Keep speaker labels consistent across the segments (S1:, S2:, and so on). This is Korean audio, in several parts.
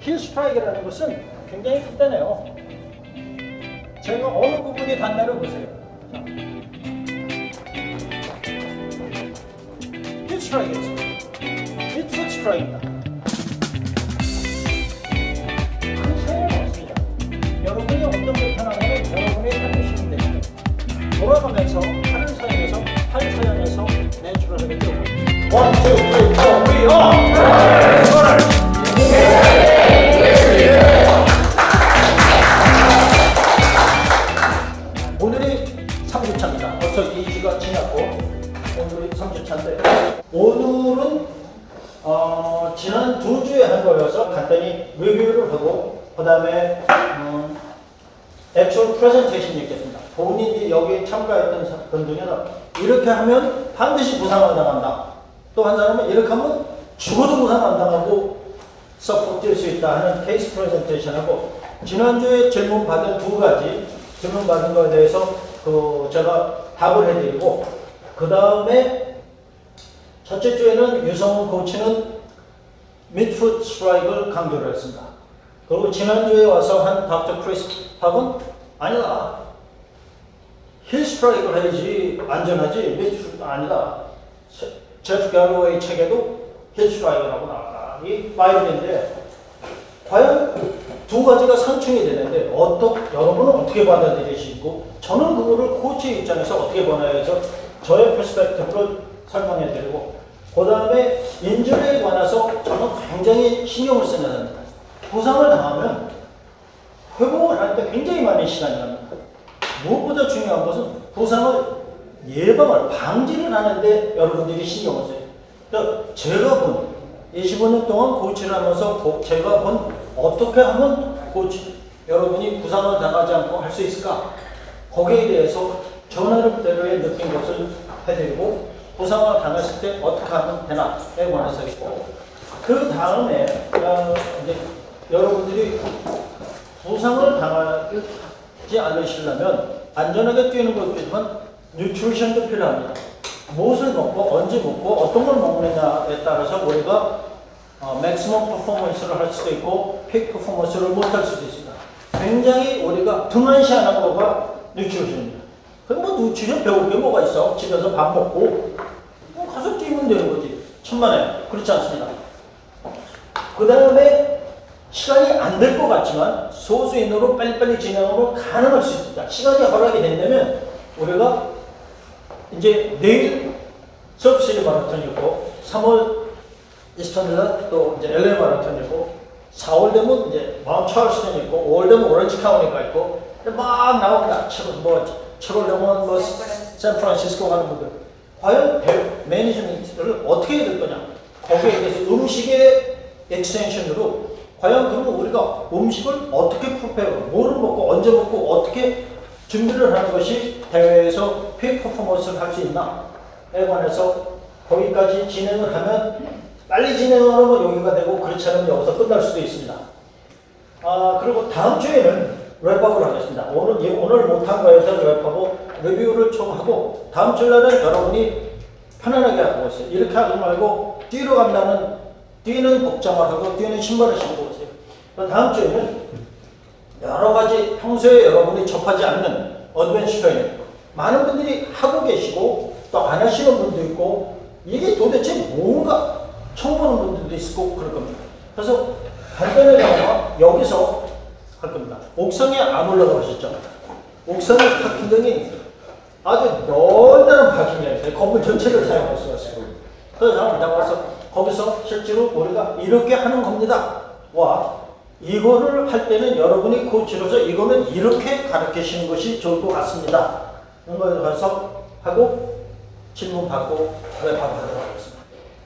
S1: heel strike라는 것은 굉장히 간단해요. 제가 어느 부분이 닿나를 보세요. 자. heel strike였어요. heel foot strike다. 큰 차이는 없습니다. 여러분이 어떤 불편하면 여러분이 해주시면 됩니다. 돌아가면서 팔을 사용해서 팔 사용해서 natural하게 two, 쓰리, 포, 위, 업! 이 그 다음에 음, 액츄얼 프레젠테이션이 있겠습니다. 본인이 여기 참가했던 사- 분들은 이렇게 하면 반드시 부상을 당한다. 또 한 사람은 이렇게 하면 죽어도 부상 안 당하고 sub four 뛸수 있다 하는 케이스 프레젠테이션하고 지난주에 질문 받은 두 가지 질문 받은 거에 대해서 그 제가 답을 해드리고 그 다음에 첫째 주에는 유성훈 코치는 midfoot strike를 강조를 했습니다. 그리고 지난주에 와서 한 닥터 크리스 팝은 아니다. heel strike를 해야지 안전하지 midfoot 아니다. 제- 제프 갤로웨이 책에도 heel strike라고 나왔다. 이 파일인데 과연 두 가지가 상충이 되는데 어떻 여러분은 어떻게 받아들이시고 저는 그거를 코치 입장에서 어떻게 보나요 해서 저의 perspective를 설명해 드리고 그 다음에 injury에 관해서 저는 굉장히 신경을 쓰는. 부상을 당하면 회복을 할때 굉장히 많은 시간이 납니다. 무엇보다 중요한 것은 부상을 예방을 방지를 하는데 여러분들이 신경을 써요. 그러니까 제가 본 25년 동안 코치를 하면서 고- 제가 본 어떻게 하면 코치 여러분이 부상을 당하지 않고 할 수 있을까? 거기에 대해서 전화를대로의 느낀 것을 해드리고 부상을 당했을 때 어떻게 하면 되나에 관해서 있고 그 다음에 어, 이제 여러분들이 부상을 당하지 않으시려면 안전하게 뛰는 것도 있지만 nutrition도 필요합니다. 무엇을 먹고 언제 먹고 어떤 걸 먹느냐에 따라서 우리가 어, maximum performance를 할 수도 있고 peak performance를 못 할 수도 있습니다. 굉장히 우리가 등한시하는 거가 nutrition입니다. 그럼 뭐 nutrition 배울 게 뭐가 있어? 집에서 밥 먹고 뭐 가서 뛰면 되는 거지. 천만에 그렇지 않습니다. 그 다음에 시간이 안 될 것 같지만 소수인으로 빨리빨리 진행으로 가능할 수 있다. 시간이 허락이 된다면 우리가 이제 내일 서브시리 마라톤이 있고 3월 이스턴일라 또 이제 LA 마라톤이 있고 4월 되면 이제 마운트 찰스턴이 있고 5월 되면 오렌지 카운티가 있고 막 나옵니다. 7월 뭐 7월 되면 뭐 샌프란시스코 가는 분들 과연 배, management를 어떻게 해야 될 거냐 거기에 대해서 음식의 extension으로 과연 그러면 우리가 음식을 어떻게 prepare 뭐를 먹고 언제 먹고 어떻게 준비를 하는 것이 대회에서 peak performance를 할 수 있나에 관해서 거기까지 진행을 하면 빨리 진행을 하면 여기가 되고 그렇지 않으면 여기서 끝날 수도 있습니다. 아 그리고 다음 주에는 wrap up을 하겠습니다. 오늘 예, 오늘 못한 거에 대해서 wrap up하고 리뷰를 좀 하고 다음 주에는 여러분이 편안하게 하고 오세요. 이렇게 하지 말고 뛰러 간다는 뛰는 복장을 하고 뛰는 신발을 신고 오세요. 다음 주에는 여러 가지 평소에 여러분이 접하지 않는 advanced training 많은 분들이 하고 계시고 또 안 하시는 분도 있고 이게 도대체 뭔가 처음 보는 분들도 있을 거고 그럴 겁니다. 그래서 간단하게 여기서 할 겁니다. 옥상에 안 올라가셨죠? 옥상의 파킹등이 아주 넓다는 파킹이 있어요. 건물 전체를 사용할 수가 있어요. 그래서 나와서 거기서 실제로 우리가 이렇게 하는 겁니다. 와 이거를 할 때는 여러분이 코치로서 이거는 이렇게 가르치시는 것이 좋을 것 같습니다. 이런 거에 가서 하고 질문 받고 랩하도록 하겠습니다.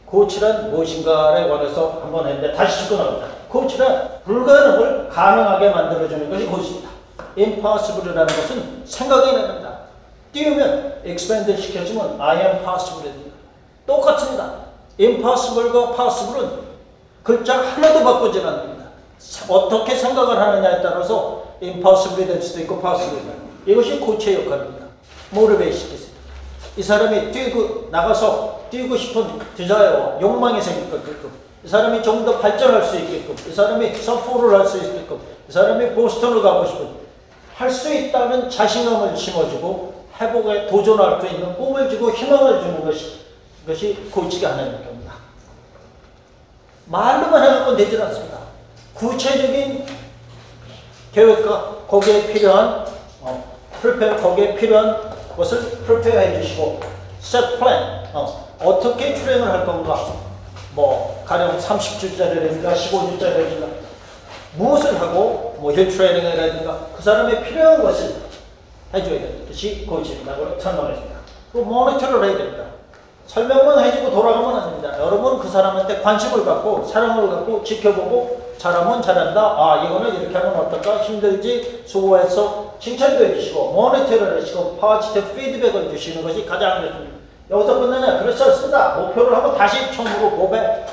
S1: 코치란 무엇인가에 관해서 한번 했는데 다시 나옵니다. 코치란 불가능을 가능하게 만들어주는 것이 코치입니다. impossible이라는 것은 생각이 납니다. 띄우면 expand 시켜주면 I am possible입니다. 똑같습니다. Impossible과 possible은 글자 하나도 바꾸지 않습니다. 어떻게 생각을 하느냐에 따라서 impossible이 될 수도 있고 possible이 될 수도 있고 이것이 코치의 역할입니다. 모티베이션이습니다. 이 사람이 뛰고 나가서 뛰고 싶은 디자이어, 욕망이 생길 것 같고 이 사람이 좀 더 발전할 수 있게끔, 이 사람이 서포를 할 수 있게끔, 이 사람이 보스턴을 가고 싶은 할 수 있다는 자신감을 심어주고 회복에 도전할 수 있는 꿈을 주고 희망을 주는 것이 것이 고치가 하나님의 겁니다. 말로만 해갖고 되질 않습니다. 구체적인 계획과 거기에 필요한 어, prepare 거기에 필요한 것을 prepare 해주시고 set plan 어, 어떻게 출행을 할 건가 뭐 가령 30주짜리라든가 15주짜리라든가 무엇을 하고 뭐 hill training이라든가 그 사람의 필요한 것을 해줘야 되는 것이 코치라고 설명했습니다. 그 모니터를 해야 됩니다. 설명만 해주고 돌아가면 안 됩니다. 여러분 그 사람한테 관심을 갖고 사랑을 갖고 지켜보고 잘하면 잘한다. 아 이거는 이렇게 하면 어떨까? 힘들지? 수고했어? 칭찬도 해주시고 모니터를 해주시고 positive feedback을 주시는 것이 가장 좋습니다. 여기서 끝내냐? 그렇지 않습니다. 목표를 하고 다시 처음으로 go back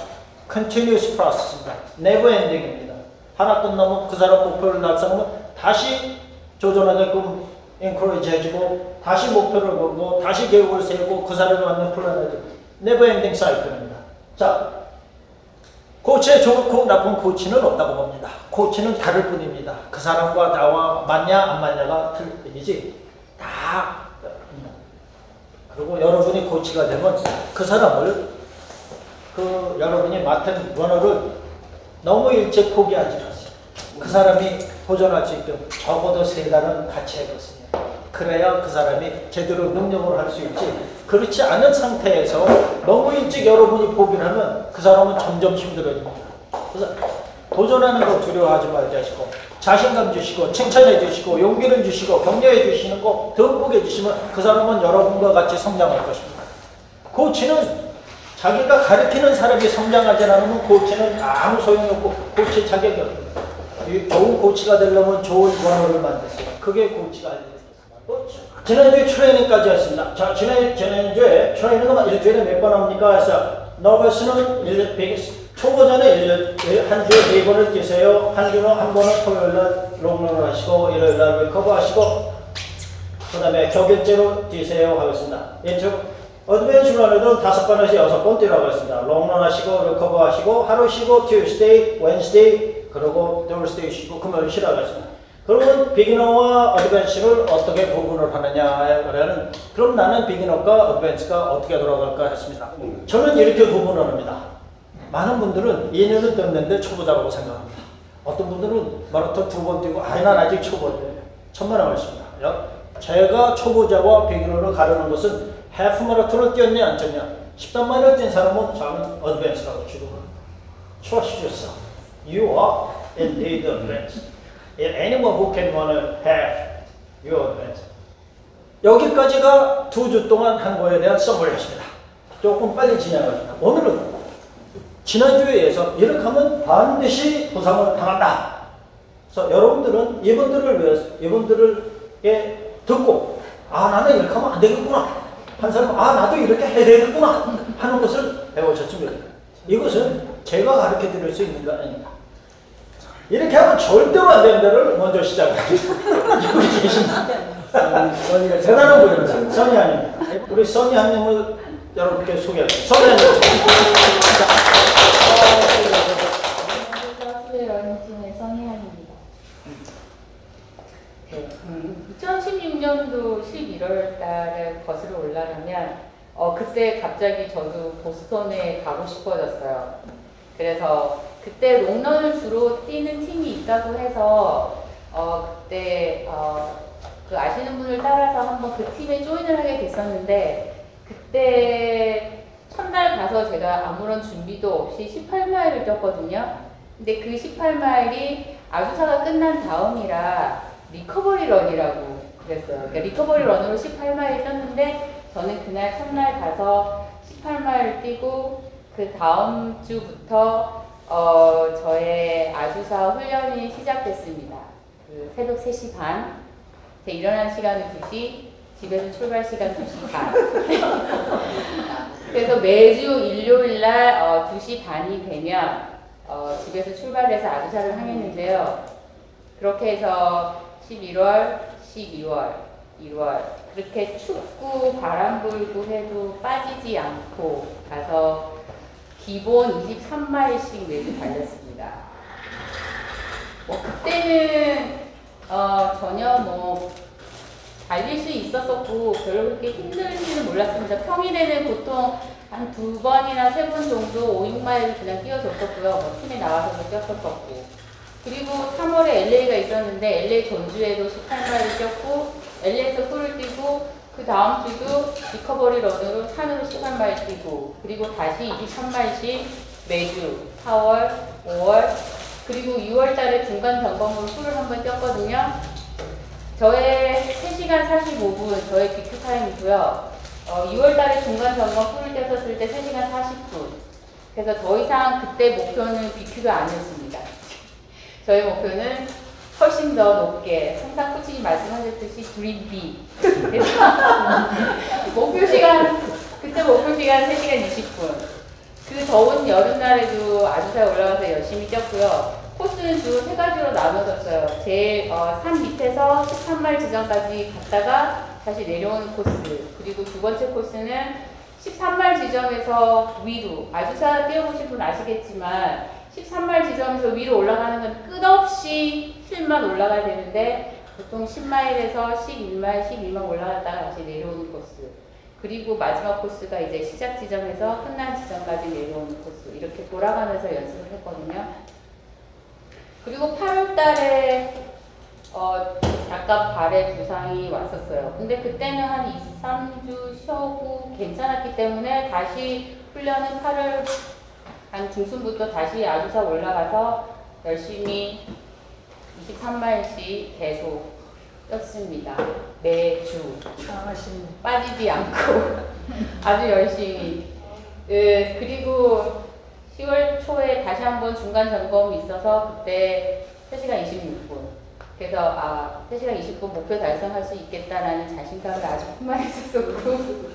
S1: continuous process입니다. never ending입니다. 하나 끝나면 그 사람 목표를 달성하면 다시 도전하게끔 encourage 해주고 다시 목표를 걸고 다시 계획을 세우고 그 사람에 맞는 플랜을 해주고 ending cycle입니다. 자, 코치의 좋고 나쁜 코치는 없다고 봅니다. 코치는 다를 뿐입니다. 그 사람과 나와 맞냐 안 맞냐가 틀릴 뿐이지 다 그리고 여러분이 코치가 되면 그 사람을 그 여러분이 맡은 번호를 너무 일찍 포기하지 마세요. 그 사람이 도전할 수 있도록 적어도 세 달은 같이 해보세요. 그래야 그 사람이 제대로 능력을 할 수 있지. 그렇지 않은 상태에서 너무 일찍 여러분이 포기를 하면 그 사람은 점점 힘들어집니다. 그래서 도전하는 거 두려워하지 말자시고 자신감 주시고 칭찬해 주시고 용기를 주시고 격려해 주시는 거 듬뿍 해 주시면 그 사람은 여러분과 같이 성장할 것입니다. 코치는 자기가 가르치는 사람이 성장하지 않으면 코치는 아무 소용이 없고 코치 자격이. 이 좋은 코치가 되려면 좋은 runner를 만드세요. 그게 코치가 아닙니다. 지난주에 트레이닝까지 했습니다. 자, 지난, 지난주에 트레이닝은 일주일에 몇 번 합니까? 해서 novice는 1년, 100, 초보자는 1년, 한 주에 네 번을 뛰세요. 한 주는 한 번은 토요일 날 long run을 하시고, 일요일 날 recover 하시고, 그 다음에 격일제로 뛰세요 하겠습니다. 왼쪽 advanced runner들은 다섯 번에서 여섯 번 뛰라고 했습니다. long run 하시고, recover 하시고, 하루 쉬고, Tuesday, Wednesday, 그리고 Thursday 쉬고, 금요일 쉬라고 했습니다. 그러면 beginner와 advanced를 어떻게 구분을 하느냐라는 그럼 나는 beginner과 advanced가 어떻게 돌아갈까 했습니다. 저는 이렇게 구분을 합니다. 많은 분들은 2년을 뛰었는데 초보자라고 생각합니다. 어떤 분들은 마라톤 두 번 뛰고 아니 난 아직 초보예요. 천만하겠습니다. 제가 초보자와 비기너를 가르는 것은 해프 마라톤을 뛰었냐 안 뛰었냐 13마일을 뛴 사람은 저는 어드벤처라고 주고 yourself. You are indeed advanced. Anyone who can want to have your advantage. 여기까지가 두 주 동안 한 거에 대한 서머리였습니다. 조금 빨리 진행하겠습니다. 오늘은 지난주에 의해서 이렇게 하면 반드시 부상을 당한다. 그래서 여러분들은 이분들을 위해서 이분들에게 듣고 아 나는 이렇게 하면 안 되겠구나. 한 사람은 아 나도 이렇게 해야 되겠구나 하는 것을 배우셨습니다. 이것은 제가 가르쳐 드릴 수 있는 거 아닙니다. 이렇게 하면 절대로 안 되는 데를 먼저 시작하겠습니다. 여기 계신 대단한 분입니다. 선희 아닙니다. 우리 선희 한님을 여러분께 소개할게요. 선희 한님.
S2: 런칭의 성희안입니다. 2016년도 11월 달에 거슬러 올라가면 어, 그때 갑자기 저도 보스턴에 가고 싶어졌어요. 그래서 그때 롱런을 주로 뛰는 팀이 있다고 해서 어, 그때 어, 그 아시는 분을 따라서 한번 그 팀에 조인을 하게 됐었는데 그때 첫날 가서 제가 아무런 준비도 없이 18마일을 뛰었거든요. 근데 그 18마일이 아주사가 끝난 다음이라 recovery run이라고 그랬어요. 그러니까 recovery run으로 18마일 뛰었는데 저는 그날 첫날 가서 18마일 뛰고 그 다음 주부터 어, 저의 아주사 훈련이 시작됐습니다. 그 새벽 3시 반. 제 일어나는 시간은 2시, 집에서 출발 시간 2시 반. 그래서 매주 일요일 날 어, 2시 반이 되면 어, 집에서 출발해서 아주사를 하겠는데요. 그렇게 해서 11월, 12월, 1월 그렇게 춥고 바람 불고 해도 빠지지 않고 가서 기본 23마일씩 매주 달렸습니다. 뭐 그때는 어, 전혀 뭐 달릴 수 있었었고 별로 그렇게 힘들지는 몰랐습니다. 평일에는 보통 한 두 번이나 세 번 정도 5, 6마일을 그냥 뛰어줬었고요. 뭐 팀에 나와서도 뛰었었고. 그리고 3월에 LA가 있었는데 LA 전주에도 18마일을 뛰었고 LA에서 풀을 뛰고 그 다음 주도 recovery run으로 산으로 18마일 뛰고 그리고 다시 23마일씩 매주 4월, 5월 그리고 6월 달에 중간 점검으로 full을 한번 뛰었거든요. 저의 3시간 45분 저의 PR 타임이고요. 어, 2월 달에 중간 점검 풀을 뛰었을 때 3시간 40분. 그래서 더 이상 그때 목표는 BQ가 아니었습니다. 저희 목표는 훨씬 더 높게 항상 코치님 말씀하셨듯이 드림 B. 그래서 목표 시간 그때 목표 시간 3시간 20분. 그 더운 여름날에도 아주 잘 올라가서 열심히 뛰었고요. 코스는 주 세 가지로 나눠졌어요. 제일 어, 산 밑에서 13마일 지점까지 갔다가 다시 내려오는 코스. 그리고 두 번째 코스는 13마일 지점에서 위로. 아주사 뛰어보신 분 아시겠지만 13마일 지점에서 위로 올라가는 건 끝없이 힐만 올라가야 되는데 보통 10마일에서 11마일, 12마일 올라갔다가 다시 내려오는 코스. 그리고 마지막 코스가 이제 시작 지점에서 끝난 지점까지 내려오는 코스. 이렇게 돌아가면서 연습을 했거든요. 그리고 8월 달에 어, 약간 발에 부상이 왔었어요. 근데 그때는 한 2, 3주 쉬고 괜찮았기 때문에 다시 훈련은 8월 한 중순부터 다시 아주사 올라가서 열심히 23마일씩 계속 뛰었습니다. 매주. 빠지지 않고 아주 열심히. 예, 그리고 10월 초에 다시 한번 중간 점검이 있어서 그때 3시간 26분. 그래서 아, 3시간 20분 목표 달성할 수 있겠다라는 자신감을 아주 풍만했었고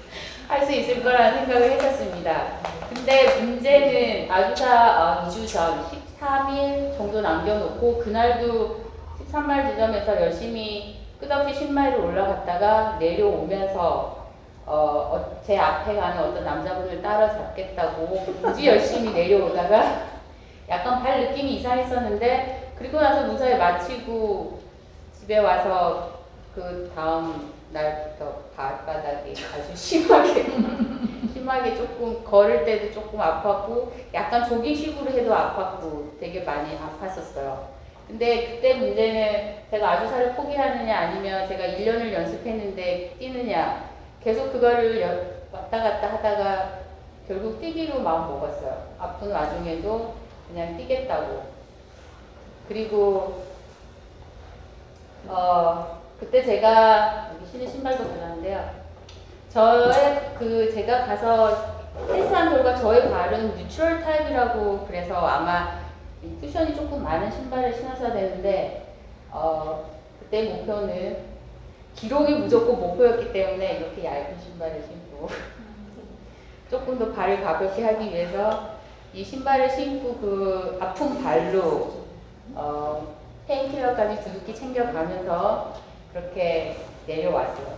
S2: 할 수 있을 거라는 생각을 했었습니다. 근데 문제는 아주사 어, 2주 전 13일 정도 남겨놓고 그날도 13마일 지점에서 열심히 끝없이 10마일을 올라갔다가 내려오면서 어, 어, 제 앞에 가는 어떤 남자분을 따라잡겠다고 굳이 열심히 내려오다가 약간 발 느낌이 이상했었는데 그리고 나서 무사히 마치고 집에 와서 그 다음 날부터 아주 심하게 심하게 조금 걸을 때도 조금 아팠고 약간 조깅식으로 해도 아팠고 되게 많이 아팠었어요. 근데 그때 문제는 제가 아주사를 포기하느냐 아니면 제가 1년을 연습했는데 뛰느냐 계속 그거를 여- 왔다 갔다 하다가 결국 뛰기로 마음 먹었어요. 아픈 와중에도 그냥 뛰겠다고. 그리고 어 그때 제가 신은 신발도 들었는데요. 저의 그 제가 가서 헬스한 결과 저의 발은 뉴트럴 타입이라고 그래서 아마 이 쿠션이 조금 많은 신발을 신었어야 되는데 어 그때 목표는 기록이 무조건 목표였기 때문에 이렇게 얇은 신발을 신고 조금 더 발을 가볍게 하기 위해서 이 신발을 신고 그 아픈 발로 어, 페인킬러까지 두둑히 챙겨가면서 그렇게 내려왔어요.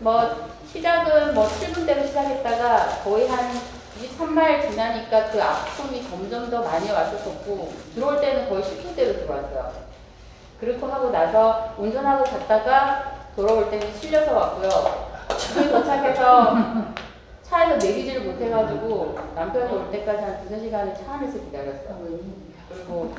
S2: 뭐 시작은 뭐 7분대로 시작했다가 거의 한 23마일 지나니까 그 아픔이 점점 더 많이 왔었고 들어올 때는 거의 10분대로 들어왔어요. 그렇게 하고 나서 운전하고 갔다가 돌아올 때는 실려서 왔고요. 집에 도착해서 차에서 내리지를 못해가지고 남편이 올 때까지 한 두세 시간을 차 안에서 기다렸어요. 그리고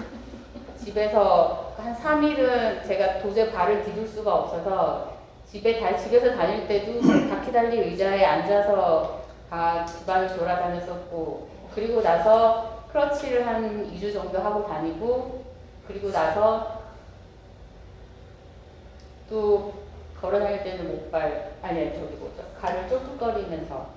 S2: 집에서 한 3일은 제가 도저히 발을 디딜 수가 없어서 집에 다, 집에서 다닐 때도 바퀴 달린 의자에 앉아서 다 집안을 돌아다녔었고 그리고 나서 크러치를 한 2주 정도 하고 다니고 그리고 나서 또 걸어 다닐 때는 목발 아니 저기 뭐죠 발을 쫄뚝거리면서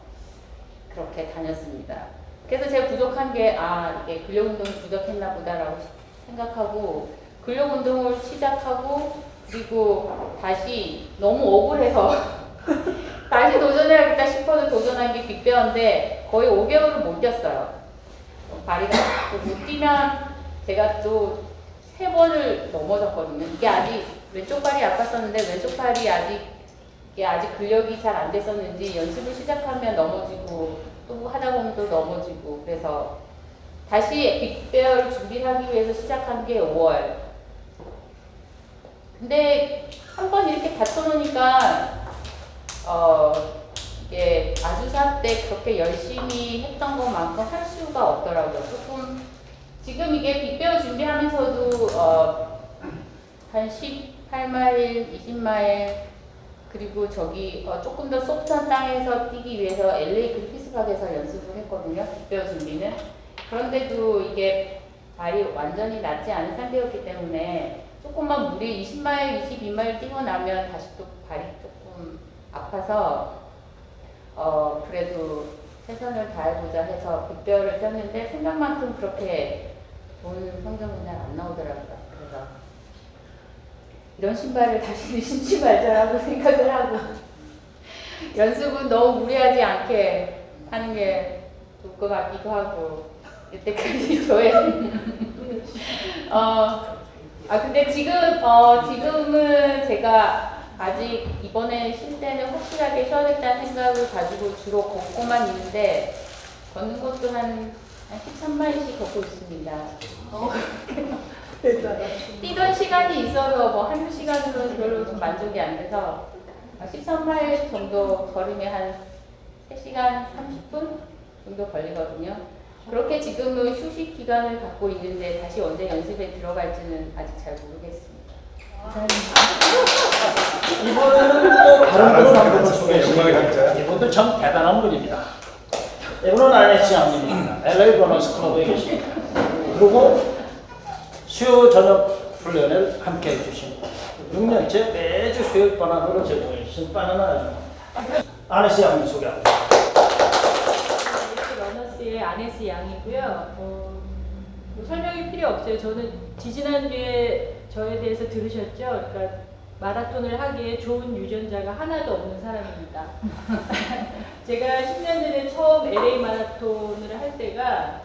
S2: 그렇게 다녔습니다. 그래서 제가 부족한 게 아 이게 근력 운동이 부족했나 보다라고 생각하고 근력 운동을 시작하고 그리고 다시 너무 억울해서 다시 도전해야겠다 싶어서 도전한 게 빅베어인데 거의 5개월을 못 뛰었어요. 발이가 못 뛰면 제가 또 세 번을 넘어졌거든요. 이게 아직 왼쪽 발이 아팠었는데 왼쪽 팔이 아직 이게 아직 근력이 잘 안 됐었는지 연습을 시작하면 넘어지고 또 하다 보면 또 넘어지고 그래서 다시 빅베어를 준비하기 위해서 시작한 게 5월. 근데 한번 이렇게 다쳐놓으니까 어 이게 아주사 때 그렇게 열심히 했던 것만큼 할 수가 없더라고요. 조금 지금 이게 빅베어 준비하면서도 어, 한 18마일, 20마일 그리고 저기 어, 조금 더 소프트한 땅에서 뛰기 위해서 LA 그리피스박에서 연습을 했거든요. 빅베어 준비는. 그런데도 이게 발이 완전히 낫지 않은 상태였기 때문에 조금만 무리 20마일, 22마일 뛰고 나면 다시 또 발이 조금 아파서 어 그래도 최선을 다해보자 해서 빅베어를 떴는데 생각만큼 그렇게 좋은 성적은 잘 안 나오더라고요. 그래서 이런 신발을 다시는 신지 말자라고 생각을 하고 연습은 너무 무리하지 않게 하는 게 좋을 것 같기도 하고 이때까지 저의 어, 아 근데 지금 어 지금은 제가 아직 이번에 쉴 때는 확실하게 쉬어야겠다는 생각을 가지고 주로 걷고만 있는데 걷는 것도 한, 한 13마일씩 걷고 있습니다. 어, 뛰던 시간이 있어서 뭐 한두 시간으로는 별로 좀 만족이 안 돼서 13마일 정도 걸으면 한 3시간 30분 정도 걸리거든요. 그렇게 지금은 휴식 기간을 갖고 있는데 다시 언제 연습에 들어갈지는 아직 잘 모르겠습니다.
S1: 이분은 또 다른 분을 한 분을
S3: 영광의
S1: 소개해드립니다.
S3: 진짜야.
S1: 이분도 참 대단한 분입니다. 이분은 안혜지 양님입니다. LA 버너스 클럽에 계십니다. 그리고 수요 저녁 훈련을 함께 해주신 6년째 매주 수요일 바나나로 제공해 주신 바나나 아줌마. 안혜지 양님 소개합니다.
S4: 러너스의 아네스 양이고요. 어, 뭐 설명이 필요 없어요. 저는 지지난주에 저에 대해서 들으셨죠? 그러니까 마라톤을 하기에 좋은 유전자가 하나도 없는 사람입니다. 제가 10년 전에 처음 LA 마라톤을 할 때가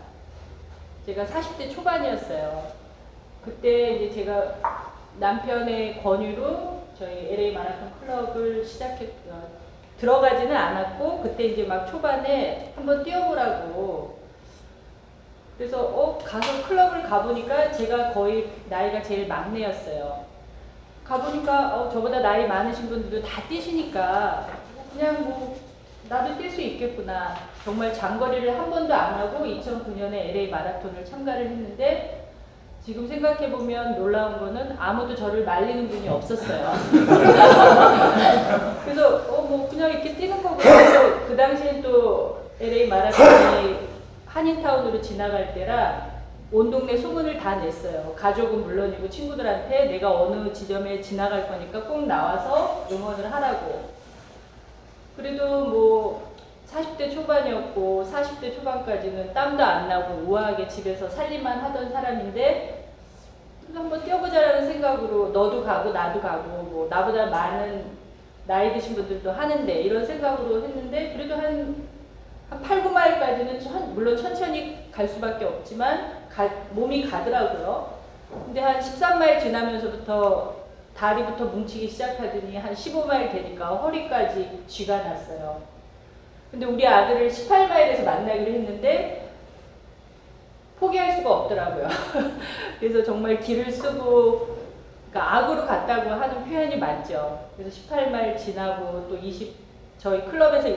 S4: 제가 40대 초반이었어요. 그때 이제 제가 남편의 권유로 저희 LA 마라톤 클럽을 시작했, 어, 들어가지는 않았고 그때 이제 막 초반에 한번 뛰어보라고 그래서 어 가서 클럽을 가보니까 제가 거의 나이가 제일 막내였어요. 가보니까 어 저보다 나이 많으신 분들도 다 뛰시니까 그냥 뭐 나도 뛸 수 있겠구나. 정말 장거리를 한 번도 안 하고 2009년에 LA 마라톤을 참가를 했는데 지금 생각해 보면 놀라운 거는 아무도 저를 말리는 분이 없었어요. 그래서 어 뭐 그냥 이렇게 뛰는 거고 그래서 그 당시엔 또 LA 마라톤이 한인타운으로 지나갈 때라 온 동네 소문을 다 냈어요. 가족은 물론이고 친구들한테 내가 어느 지점에 지나갈 거니까 꼭 나와서 응원을 하라고. 그래도 뭐 40대 초반이었고 40대 초반까지는 땀도 안 나고 우아하게 집에서 살림만 하던 사람인데 한번 뛰어보자라는 생각으로 너도 가고 나도 가고 뭐 나보다 많은 나이 드신 분들도 하는데 이런 생각으로 했는데 그래도 한, 한 8, 9마일까지는 천, 물론 천천히 갈 수밖에 없지만 가, 몸이 가더라고요. 근데 한 13마일 지나면서부터 다리부터 뭉치기 시작하더니 한 15마일 되니까 허리까지 쥐가 났어요. 근데 우리 아들을 18마일에서 만나기로 했는데 포기할 수가 없더라고요. 그래서 정말 길을 쓰고 그러니까 악으로 갔다고 하는 표현이 맞죠. 그래서 18마일 지나고 또 20, 저희 클럽에서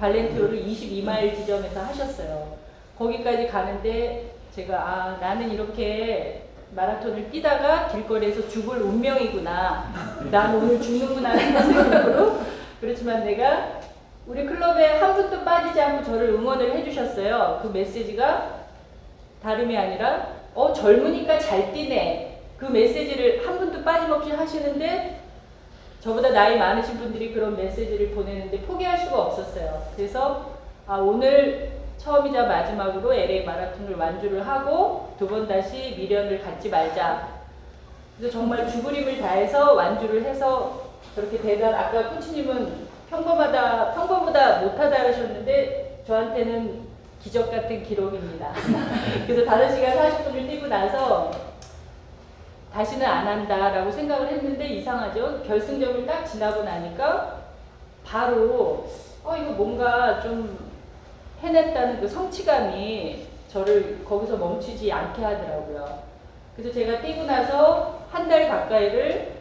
S4: 발렌티오를 22마일 지점에서 하셨어요. 거기까지 가는데 제가 아 나는 이렇게 마라톤을 뛰다가 길거리에서 죽을 운명이구나. 난 오늘 죽는구나 하는 생각으로 그렇지만 내가 우리 클럽에 한 분도 빠지지 않고 저를 응원을 해주셨어요. 그 메시지가 다름이 아니라 어 젊으니까 잘 뛰네. 그 메시지를 한 분도 빠짐없이 하시는데 저보다 나이 많으신 분들이 그런 메시지를 보내는데 포기할 수가 없었어요. 그래서 아, 오늘 처음이자 마지막으로 LA 마라톤을 완주를 하고 두 번 다시 미련을 갖지 말자. 그래서 정말 죽을 힘을 다해서 완주를 해서 저렇게 대단 아까 코치님은 평범하다 평범보다 못하다 하셨는데 저한테는 기적 같은 기록입니다. 그래서 5시간 40분을 뛰고 나서 다시는 안 한다라고 생각을 했는데 이상하죠. 결승점을 딱 지나고 나니까 바로 어 이거 뭔가 좀 해냈다는 그 성취감이 저를 거기서 멈추지 않게 하더라고요. 그래서 제가 뛰고 나서 한 달 가까이를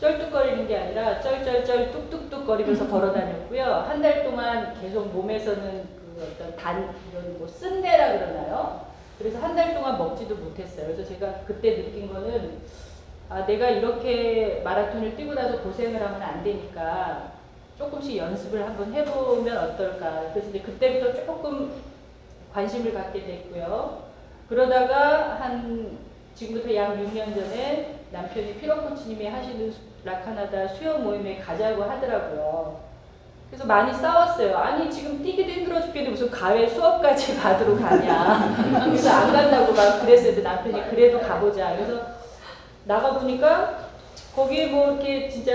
S4: 쩔뚝거리는 게 아니라 쩔쩔쩔 뚝뚝뚝 거리면서 걸어 다녔고요. 한 달 동안 계속 몸에서는 그 어떤 단, 이런 뭐 쓴내라 그러나요? 그래서 한 달 동안 먹지도 못했어요. 그래서 제가 그때 느낀 거는 아, 내가 이렇게 마라톤을 뛰고 나서 고생을 하면 안 되니까 조금씩 연습을 한번 해보면 어떨까. 그래서 이제 그때부터 조금 관심을 갖게 됐고요. 그러다가 한 지금부터 약 6년 전에 남편이 피로 코치님이 하시는 수- 라카나다 수영 모임에 가자고 하더라고요. 그래서 많이 싸웠어요. 아니 지금 뛰기도 힘들어 죽겠는데 무슨 가회 수업까지 받으러 가냐. 그래서 안 간다고 막 그랬어요. 남편이 그래도 가보자. 그래서 나가 보니까 거기에 뭐 이렇게 진짜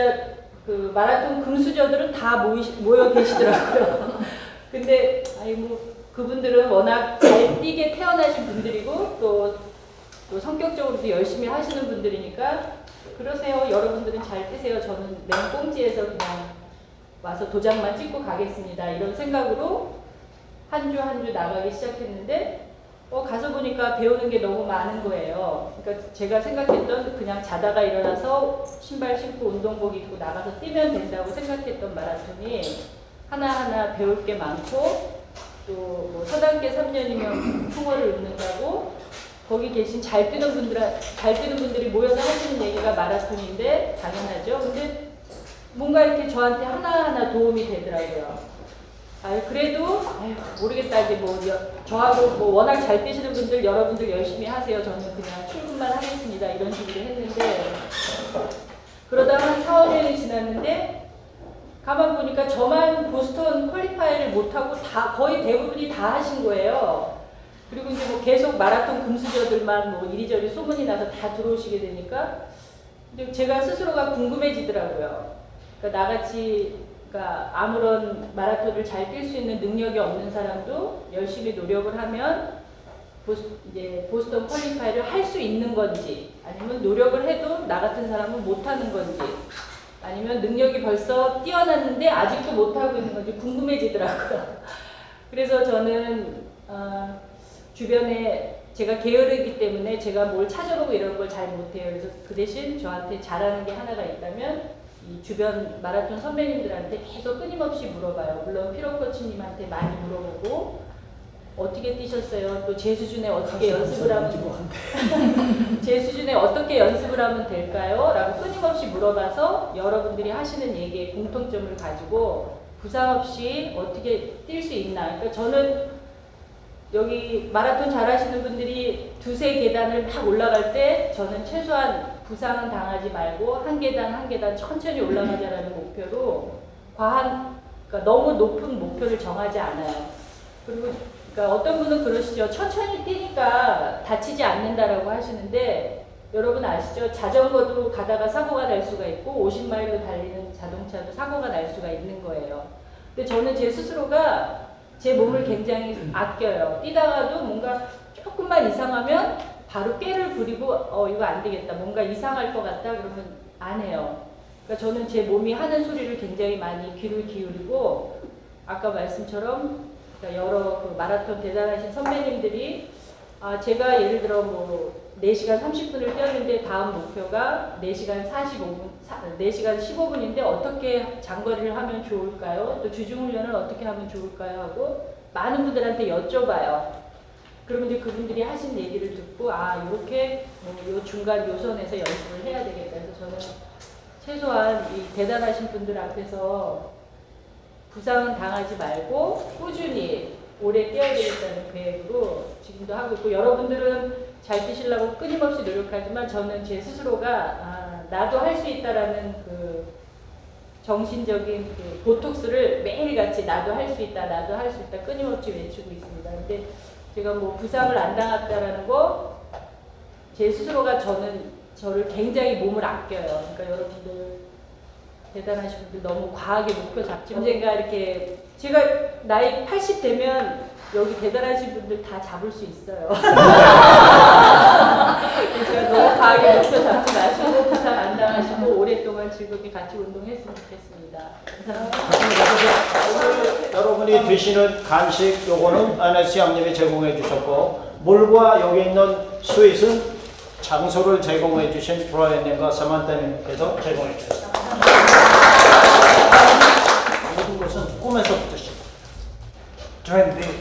S4: 그 마라톤 금수저들은 다 모이, 모여 계시더라고요. 근데 아니 뭐 그분들은 워낙 잘 뛰게 태어나신 분들이고 또, 또 성격적으로도 열심히 하시는 분들이니까 그러세요. 여러분들은 잘 뛰세요. 저는 냉꽁지에서 그냥 와서 도장만 찍고 가겠습니다. 이런 생각으로 한 주 한 주 나가기 시작했는데 어, 가서 보니까 배우는 게 너무 많은 거예요. 그러니까 제가 생각했던 그냥 자다가 일어나서 신발 신고 운동복 입고 나가서 뛰면 된다고 생각했던 마라톤이 하나하나 배울 게 많고 또뭐 서당계 3년이면 풍어를 읊는다고 거기 계신 잘 뛰는 분들 잘 뛰는 분들이 모여서 하시는 얘기가 마라톤인데 당연하죠. 근데 뭔가 이렇게 저한테 하나하나 도움이 되더라고요. 아유 그래도 아유 모르겠다 이제 뭐 여- 저하고 뭐 워낙 잘 뛰시는 분들 여러분들 열심히 하세요. 저는 그냥 출근만 하겠습니다. 이런 식으로 했는데 그러다가 한 4, 5년이 지났는데 가만 보니까 저만 보스턴 퀄리파이를 못하고 다 거의 대부분이 다 하신 거예요. 그리고 이제 뭐 계속 마라톤 금수저들만 뭐 이리저리 소문이 나서 다 들어오시게 되니까 제가 스스로가 궁금해지더라고요. 그러니까 나같이 그러니까 아무런 마라톤을 잘 뛸 수 있는 능력이 없는 사람도 열심히 노력을 하면 보스, 이제 보스턴 퀄리파이를 할 수 있는 건지 아니면 노력을 해도 나 같은 사람은 못하는 건지 아니면 능력이 벌써 뛰어났는데 아직도 못하고 있는 건지 궁금해지더라고요. 그래서 저는 어, 주변에 제가 게으르기 때문에 제가 뭘 찾아보고 이런 걸 잘 못해요. 그래서 그 대신 저한테 잘하는 게 하나가 있다면 이 주변 마라톤 선배님들한테 계속 끊임없이 물어봐요. 물론 피로 코치님한테 많이 물어보고 어떻게 뛰셨어요? 또 제 수준에 어떻게 연습을 하면 제 수준에 어떻게 연습을 하면 될까요? 라고 끊임없이 물어봐서 여러분들이 하시는 얘기에 공통점을 가지고 부상 없이 어떻게 뛸 수 있나. 그러니까 저는 여기 마라톤 잘하시는 분들이 두세 계단을 막 올라갈 때 저는 최소한 부상은 당하지 말고 한 계단 한 계단 천천히 올라가자라는 목표로 과한 그러니까 너무 높은 목표를 정하지 않아요. 그리고 그러니까 어떤 분은 그러시죠. 천천히 뛰니까 다치지 않는다라고 하시는데 여러분 아시죠? 자전거도 가다가 사고가 날 수가 있고 50마일로 달리는 자동차도 사고가 날 수가 있는 거예요. 근데 저는 제 스스로가 제 몸을 굉장히 아껴요. 뛰다가도 뭔가 조금만 이상하면 바로 꾀를 부리고 어 이거 안 되겠다. 뭔가 이상할 것 같다 그러면 안 해요. 그러니까 저는 제 몸이 하는 소리를 굉장히 많이 귀를 기울이고 아까 말씀처럼 그러니까 여러 그 마라톤 대단하신 선배님들이 아 제가 예를 들어 뭐 4시간 30분을 뛰었는데 다음 목표가 4시간 45분, 4시간 15분인데 어떻게 장거리를 하면 좋을까요? 또 주중훈련을 어떻게 하면 좋을까요? 하고 많은 분들한테 여쭤봐요. 그러면 이제 그분들이 하신 얘기를 듣고 아 이렇게 뭐요 중간 요선에서 연습을 해야 되겠다. 그래서 저는 최소한 이 대단하신 분들 앞에서 부상은 당하지 말고 꾸준히 오래 뛰어야 되겠다는 계획으로 지금도 하고 있고 여러분들은 잘 뛰시려고 끊임없이 노력하지만 저는 제 스스로가 아, 나도 할 수 있다라는 그 정신적인 그 보톡스를 매일같이 나도 할 수 있다 나도 할 수 있다 끊임없이 외치고 있습니다. 근데 제가 뭐 부상을 안 당했다라는 거 제 스스로가 저는 저를 굉장히 몸을 아껴요. 그러니까 여러분들 대단하신 분들 너무 과하게 목표 잡지 언젠가 이렇게 제가 나이 80 되면 여기 대단하신 분들 다 잡을 수 있어요. 제가 너무 가게 목표 잡지 마시고 부상 안 당하시고 오랫동안 즐겁게 같이 운동했으면 좋겠습니다.
S1: 오늘 여러분이 드시는 간식 요거는 아네스 양님이 제공해 주셨고 물과 여기 있는 스윗은 장소를 제공해 주신 브라이언님과 사만타님께서 제공해 주셨습니다. 모든 것은 꿈에서부터 시작. Dream big.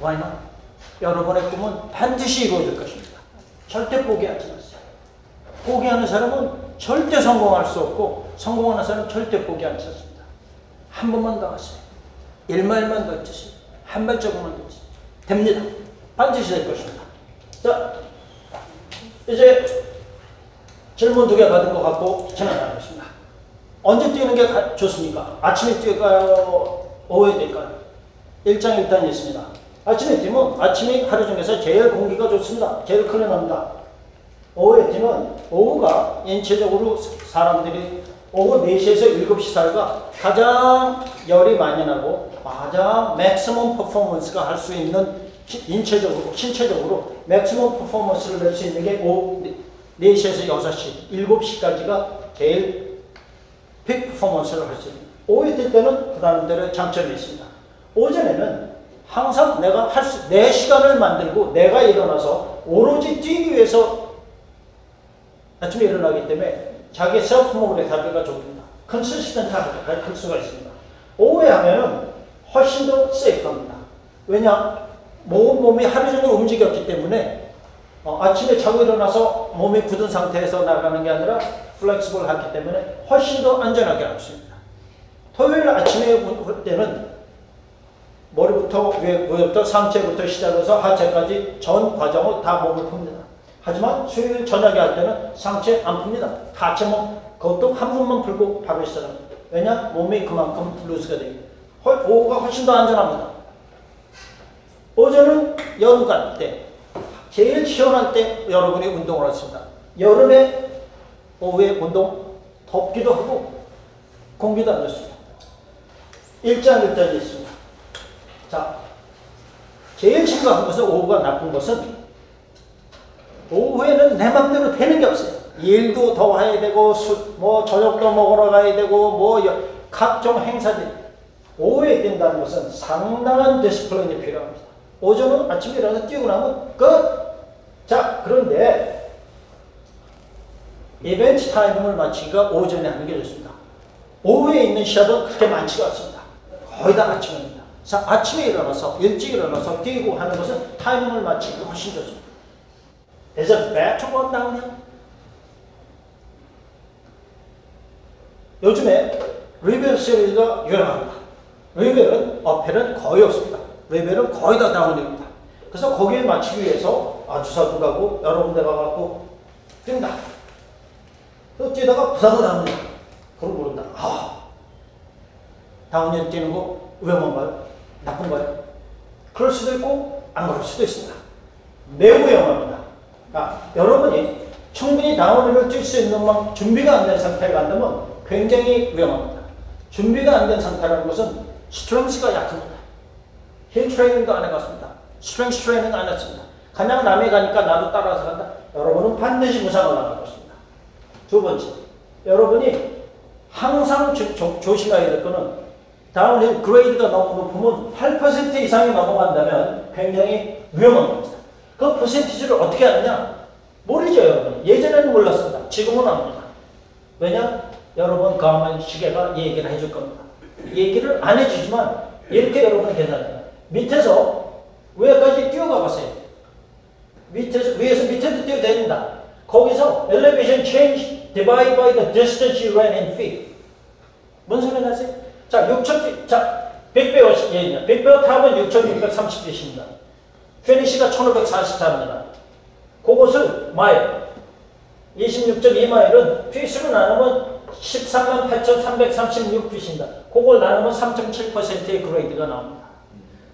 S1: Why not? 여러분의 꿈은 반드시 이루어질 것입니다. 절대 포기하지 마세요. 포기하는 사람은 절대 성공할 수 없고 성공하는 사람은 절대 포기하지 않습니다. 한 번만 더 하세요. 일마일만 더 드세요. 한 발자국만 더 드세요. 됩니다. 반드시 될 것입니다. 자, 이제 질문 두 개 받은 것 같고 진행하겠습니다. 언제 뛰는 게 가- 좋습니까? 아침에 뛰까요? 오후에 뛰까요? 일장 일단이 있습니다. 아침에 뛰면 아침이 하루 중에서 제일 공기가 좋습니다. 제일 clean합니다. 오후에 뛰면 오후가 인체적으로 사람들이 오후 4시에서 7시 사이가 가장 열이 많이 나고 가장 maximum performance가 할 수 있는 시- 인체적으로 신체적으로 maximum performance를 낼 수 있는 게 오후 4시에서 6시, 7시까지가 제일 peak performance를 할 수 있는 오후에 뛸 때는 그 나름대로 장점이 있습니다. 오전에는 항상 내가 할 수, 내 시간을 만들고 내가 일어나서 오로지 뛰기 위해서 아침에 일어나기 때문에 자기 셀프 모델의 단계가 좁습니다. consistent하게 갈 수가 있습니다. 오후에 하면은 훨씬 더 safe합니다. 왜냐? 몸, 몸이 하루 종일 움직였기 때문에 어, 아침에 자고 일어나서 몸이 굳은 상태에서 나가는 게 아니라 flexible 하기 때문에 훨씬 더 안전하게 할 수 있습니다. 토요일 아침에 올 때는 머리부터 위- 위부터 상체부터 시작해서 하체까지 전 과정을 다 몸을 풉니다. 하지만 수요일 저녁에 할 때는 상체 안 풉니다. 하체 몸 그것도 한 번만 풀고 바로 시작합니다. 왜냐? 몸이 그만큼 되기 때문에. 오후가 훨씬 더 안전합니다. 오전은 여름간 때 제일 시원할 때 여러분이 운동을 하십니다. 여름에 오후에 운동 덥기도 하고 공기도 안 좋습니다. 일장일단이 있습니다. 자, 제일 심각한 것은 오후가 나쁜 것은 오후에는 내 맘대로 되는 게 없어요. 일도 더 해야 되고 술, 뭐 저녁도 먹으러 가야 되고 뭐 여- 각종 행사들 오후에 뛴다는 것은 상당한 discipline이 필요합니다. 오전은 아침에 일어나서 뛰고 나면 끝. 자, 그런데 이벤트 타이밍을 맞추기가 오전에 하는 게 좋습니다. 오후에 있는 시합은 그렇게 많지가 않습니다. 거의 다 아침입니다. 자, 아침에 일어나서 일찍 일어나서 뛰고 하는 것은 타이밍을 맞추기가 훨씬 좋습니다. Is it bad to run downhill? 요즘에 리벨 시리즈가 유행합니다. 리벨은 어펠은 거의 없습니다. 리벨은 거의 다 다운입니다. 그래서 거기에 맞추기 위해서 아 주사도 가고 여러 군데 가갖고 뛴다. 또 뛰다가 부상을 당합니다. 그걸 모른다. 아 다운힐 뛰는 거 위험한가요? 나쁜가요? 그럴 수도 있고 안 그럴 수도 있습니다. 매우 위험합니다. 아, 여러분이 충분히 downhill을 뛸 수 있는 만 준비가 안 된 상태가 안 되면 굉장히 위험합니다. 준비가 안 된 상태라는 것은 strength가 약합니다. hill training도 안 해봤습니다. strength training 안 했습니다. 그냥 남이 가니까 나도 따라서 간다. 여러분은 반드시 부상을 당할 것입니다. 두 번째, 여러분이 항상 조, 조, 조심해야 될 거는 downhill grade가 너무 높으면 8% 이상이 넘어간다면 굉장히 위험한 겁니다. 그 퍼센티지를 어떻게 하느냐? 모르죠, 여러분. 예전에는 몰랐습니다. 지금은 압니다. 왜냐? 여러분 가만 시계가 얘기를 해줄 겁니다. 얘기를 안 해주지만 이렇게 여러분 계산해요. 밑에서 위에까지 뛰어가 보세요. 밑에서 위에서 밑에도 뛰어도 됩니다. 거기서 elevation change divide by the distance you ran in feet. 뭔 소리 나세요? 자, 6,000feet. 자, 100배어, 예, 100배어 탑은 6,630feet입니다. finish가 1,544입니다. 그것을 마일, 26.2마일은 feet로 나누면 13만 8,336피트입니다. 그걸 나누면 3.7%의 grade가 나옵니다.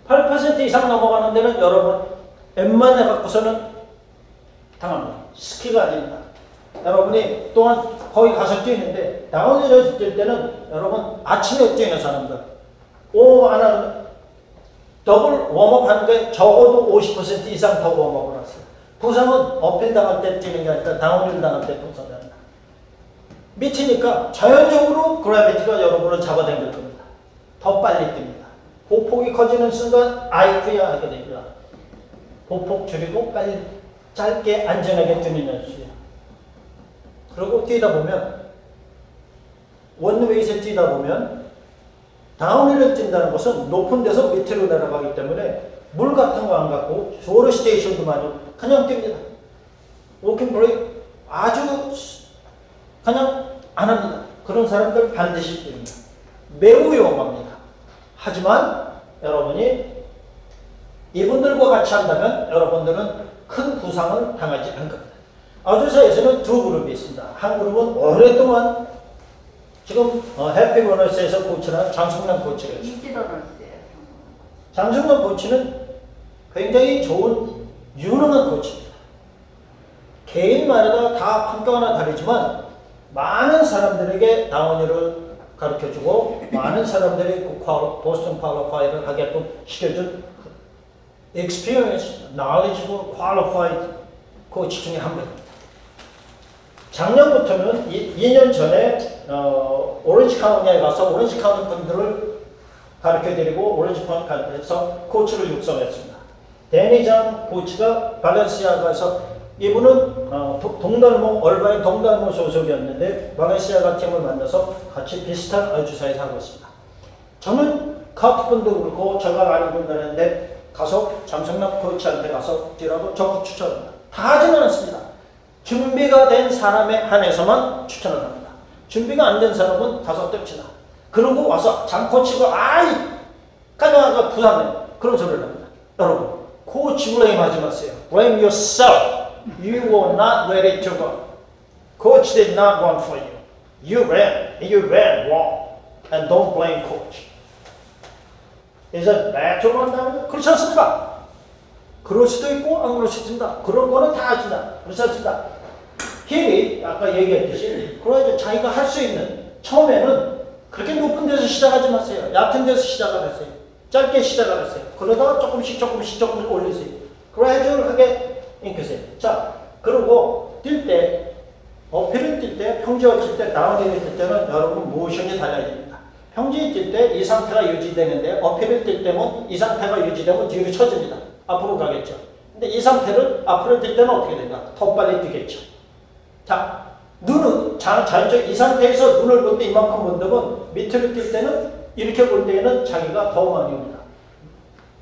S1: 8% 이상 넘어가는 데는 여러분 웬만 해 갖고서는 당합니다. 스키가 아닙니다. 여러분이 또한 거기 가서 뛰는데 downhill을 뛸 때는 여러분 아침에 뛰는 사람들 오 하나 double warm up 하는 게 적어도 50% 이상 더 warm up을 하세요. 부상은 uphill 당할 때 뛰는 게 아니라 downhill 당할 때 부상한다. 밑이니까 자연적으로 gravity가 여러분을 잡아당길 겁니다. 더 빨리 뜁니다. 보폭이 커지는 순간 아이쿠야 하게 됩니다. 보폭 줄이고 빨리 짧게 안전하게 뛰는 연습이에요. 그리고 뛰다 보면 one way에 뛰다 보면 downhill을 뛴다는 것은 높은 데서 밑으로 내려가기 때문에 물 같은 거 안 갖고 조르 station도 많이 그냥 뜁니다. walking break 아주 그냥 안 합니다. 그런 사람들 반드시 뜁니다. 매우 위험합니다. 하지만 여러분이 이분들과 같이 한다면 여러분들은 큰 부상을 당하지 않을 겁니다. 아주사에서는 두 그룹이 있습니다. 한 그룹은 오랫동안 지금 어, 해피버너스에서 코치한 장승남 코치가.
S2: 이지더런스예요.
S1: 장승남 코치는 굉장히 좋은 유능한 코치입니다. 개인마다 다 평가가 다르지만 많은 사람들에게 다운힐을 가르쳐주고 많은 사람들이 그 퀄- 보스턴 퀄리파이를 하게끔 시켜준 experience, knowledgeable, qualified 코치 중에 한 분입니다. 작년부터는 이, 2년 전에 어, 오렌지 카운티에 가서 오렌지 카운티 분들을 가르쳐드리고 오렌지 카운티에서 코치를 육성했습니다. 데니장 코치가 발렌시아가에서 이분은 어, 도- 동달모 얼바인 동달모 소속이었는데 발렌시아가 팀을 만나서 같이 비슷한 아주사에서 하고 있습니다. 저는 카트 분도 그렇고 제가 아는 분들한테 가서 장성남 코치한테 가서 뛰라고 적극 추천합니다. 다 하지는 않습니다. 준비가 된 사람에 한해서만 추천을 합니다. 준비가 안 된 사람은 다섯 떱치다. 그러고 와서 장코치가 아이 까냐가 부산해 그런 소리를 합니다. 여러분 코치 블레임 하지 마세요. Blame yourself. You were not ready to go. Coach did not run for you. You ran. You ran wrong. And don't blame coach. Is it bad to run down? 그렇지 않습니까? 그럴 수도 있고 안 그럴 수도 있습니다. 그런 거는 다 하신다. 그렇지 않습니다. 힐이 아까 얘기했듯이 이제 자기가 할 수 있는 처음에는 그렇게 높은 데서 시작하지 마세요. 얕은 데서 시작을 하세요. 짧게 시작을 하세요. 그러다가 조금씩 조금씩 조금씩 올리세요. 그래जु얼하게 인크세요. 자, 그리고 뛸 때, 어필을 뛸 때, 평지어 뛸 때, 다운힐을 뛸 때는 여러분 모션이 달라야 됩니다. 평지에 뛸 때 이 상태가 유지되는데 어필을 뛸 때면 이 상태가 유지되면 뒤로 쳐집니다. 앞으로 가겠죠. 근데 이 상태를 앞으로 뛸 때는 어떻게 된다? 더 빨리 뛰겠죠. 자, 눈은 자, 자연적 이 상태에서 눈을 볼 때 이만큼 본다면 밑으로 뛸 때는 이렇게 볼 때에는 자기가 더 많이 옵니다.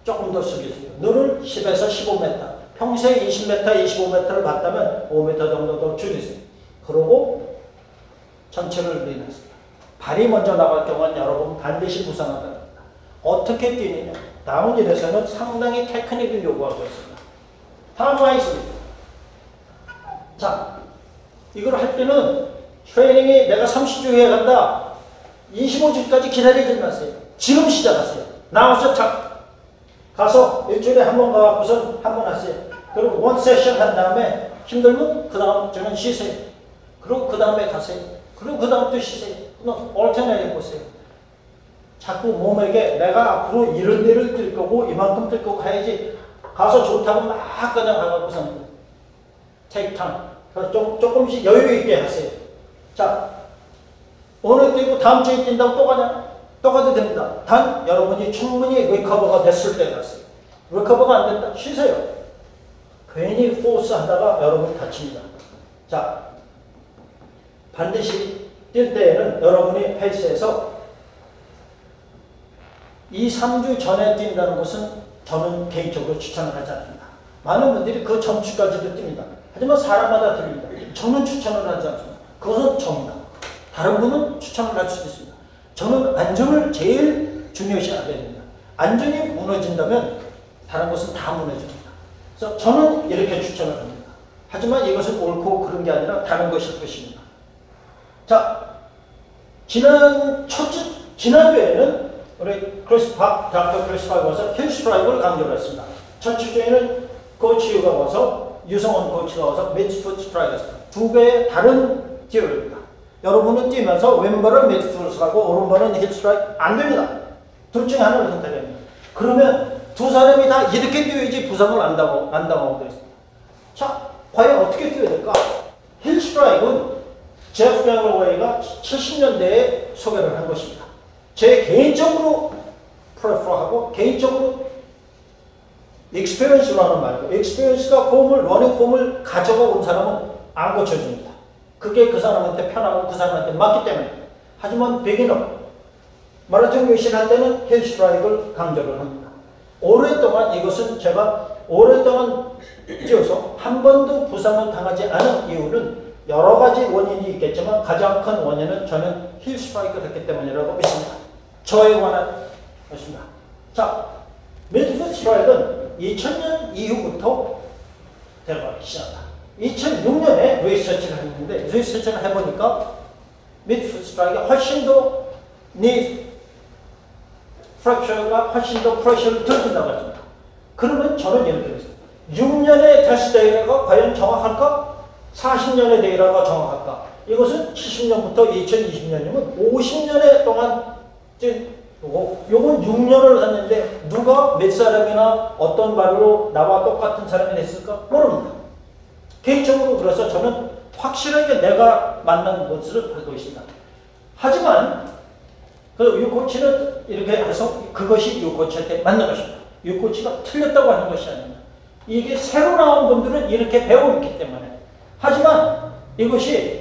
S1: 조금 더 숙여주세요. 눈을 10에서 15m, 평소에 20m, 25m를 봤다면 5m 정도 더 줄이세요. 그러고 전체를 늘리겠습니다. 발이 먼저 나갈 경우는 여러분 반드시 부상하다. 어떻게 뛰느냐? 다운힐에서는 상당히 테크닉을 요구하고 있습니다. 하나만 있습니다. 자, 이걸 할 때는 트레이닝이 내가 30주 후에 간다. 25주까지 기다리지 마세요. 지금 시작하세요. 나와서 자, 가서 일주일에 한 번 가고선 한 번 하세요. 그리고 원 세션 한 다음에 힘들면 그 다음 주는 쉬세요. 그리고 그 다음에 가세요. 그리고 그 다음 또 쉬세요. 그럼 얼터네이트 해보세요. 자꾸 몸에게 내가 앞으로 이런 데를 뛸 거고 이만큼 뛸 거고 해야지 가서 좋다고 막 그냥 가고선 take time. 그래서 좀, 조금씩 여유 있게 하세요. 자, 오늘 뛰고 다음 주에 뛴다고 또 가냐? 또 가도 됩니다. 단 여러분이 충분히 recover가 됐을 때 가세요. recover가 안 된다? 쉬세요. 괜히 force 하다가 여러분이 다칩니다. 자, 반드시 뛸 때에는 여러분이 race에서 2, 3주 전에 뛴다는 것은 저는 개인적으로 추천을 하지 않습니다. 많은 분들이 그 전주까지도 뜁니다. 하지만 사람마다 틀립니다. 저는 추천을 하지 않습니다. 그것은 저입니다. 다른 분은 추천을 할 수도 있습니다. 저는 안전을 제일 중요시하게 됩니다. 안전이 무너진다면 다른 것은 다 무너집니다. 그래서 저는 이렇게 추천을 합니다. 하지만 이것은 옳고 그른 게 아니라 다른 것일 것입니다. 자, 지난 첫 주, 지난주에는 우리 크리스 박, 닥터 크리스 박이 와서 heel strike를 강조를 했습니다. 첫 주에는 코치가 와서 유성원 코치가 와서 스트라이크 했습니다. 두 개의 다른 기어입니다. 여러분은 뛰면서 왼발은 midfoot을 하고 오른발은 heel strike 안 됩니다. 둘 중에 하나를 선택합니다. 그러면 두 사람이 다 이렇게 뛰어야지 부상을 안 당하고, 안 당하고 있습니다. 자, 과연 어떻게 뛰어야 될까? heel strike는 제프 갤러웨이가 70년대에 소개를 한 것입니다. 제 개인적으로 prefer하고 개인적으로 experience라는 말이고 experience가 폼을 러닝 폼을 가져가 온 사람은 안 고쳐줍니다. 그게 그 사람한테 편하고 그 사람한테 맞기 때문에 하지만 beginner 마라톤 교실 할 때는 heel strike를 강조를 합니다. 오랫동안 이것은 제가 오랫동안 뛰어서 한 번도 부상을 당하지 않은 이유는 여러 가지 원인이 있겠지만 가장 큰 원인은 저는 heel strike를 했기 때문이라고 믿습니다. 저에 관한 것입니다. 자, midfoot strike는 2000년 이후부터 debate이 시작합니다. 2006년에 리서치를 했는데 리서치를 해보니까 midfoot strike가 훨씬 더 knee fracture가 훨씬 더 pressure를 덜 준다고 했습니다. 그러면 저는 이렇게 했습니다. 6년의 테스트 데이터가 과연 정확할까? 40년의 데이터가 정확할까? 이것은 70년부터 2020년이면 50년의 동안 요거, 요건 6년을 했는데 누가 몇 사람이나 어떤 말로 나와 똑같은 사람이 됐을까? 모릅니다. 개인적으로 그래서 저는 확실하게 내가 만난 것을 알고 있습니다. 하지만 그 유코치는 이렇게 해서 그것이 유코치한테 맞는 것입니다. 유코치가 틀렸다고 하는 것이 아닙니다. 이게 새로 나온 분들은 이렇게 배우기 때문에. 하지만 이것이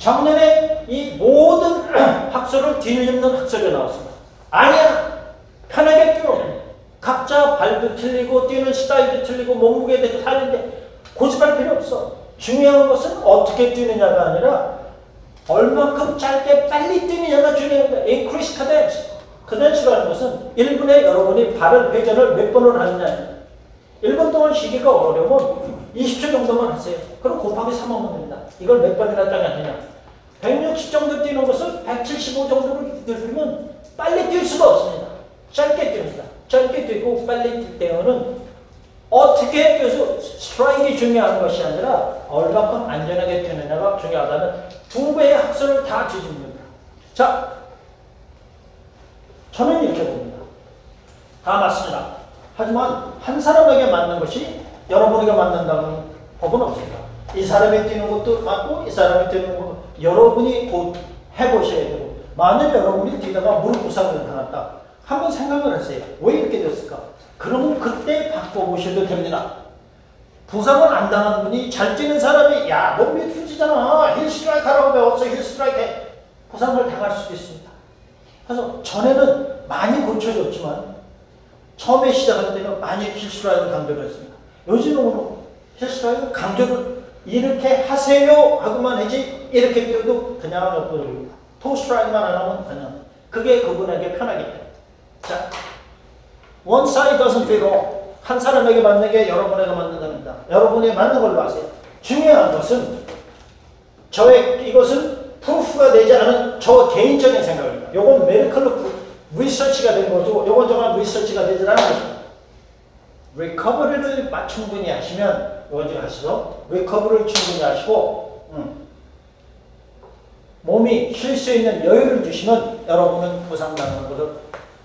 S1: 작년에 이 모든 학설을 뒤집는 학설이 나왔습니다. 아니야! 편하게 뛰어. 각자 발도 틀리고 뛰는 스타일도 틀리고 몸무게도 다른데 고집할 필요 없어. 중요한 것은 어떻게 뛰느냐가 아니라 얼만큼 짧게 빨리 뛰느냐가 거야. increase cadence. cadence라는 것은 1분에 여러분이 발을 회전을 몇 번을 하느냐. 1분 동안 쉬기가 어려우면 20초 정도만 하세요. 그럼 곱하기 3 하면 됩니다. 이걸 몇 번이나 따냐. 160 정도 뛰는 것을 175 정도로 뛰면 빨리 뛸 수가 없습니다. 짧게 뜁니다. 짧게 뛰고 빨리 뛸 때는 어떻게 뛰어서 스트라이크가 중요한 것이 아니라 얼마큼 안전하게 뛰느냐가 중요하다는 두 배의 학설을 다 뒤집는다. 자, 저는 이렇게 봅니다. 다 맞습니다. 하지만 한 사람에게 맞는 것이 여러분에게 맞는다는 법은 없습니다. 이 사람이 뛰는 것도 맞고 이 사람이 뛰는 것도 여러분이 곧 해보셔야 되고 만약 여러분이 뛰다가 무릎 부상을 당했다. 한번 생각을 하세요. 왜 이렇게 됐을까? 그러면 그때 바꿔보셔도 됩니다. 부상을 안 당한 분이 잘 뛰는 사람이 야 몸이 투지잖아 heel strike 하라고 배웠어 heel strike 해. 부상을 당할 수도 있습니다. 그래서 전에는 많이 고쳐졌지만 처음에 시작할 때는 많이 heel strike 강조를 했습니다. 요즘은 heel strike 강조를 이렇게 하세요 하고만 하지 이렇게 뛰어도 그냥 엎어버립니다. toe strike만 안 하면 그냥 그게 그분에게 편하기 때문에 자 one size doesn't fit all 한 사람에게 맞는 게 여러분에게 맞는 겁니다. 여러분이 맞는 걸로 아세요. 중요한 것은 저의 이것은 proof가 되지 않은 저 개인적인 생각입니다. 요건 medical로 리서치가 된 거고 요건 정말 리서치가 되지 않은 것입니다. recovery를 충분히 하시면 요건 좀 하시죠. recovery를 충분히 하시고 음. 몸이 쉴 수 있는 여유를 주시면 여러분은 부상당하는 것을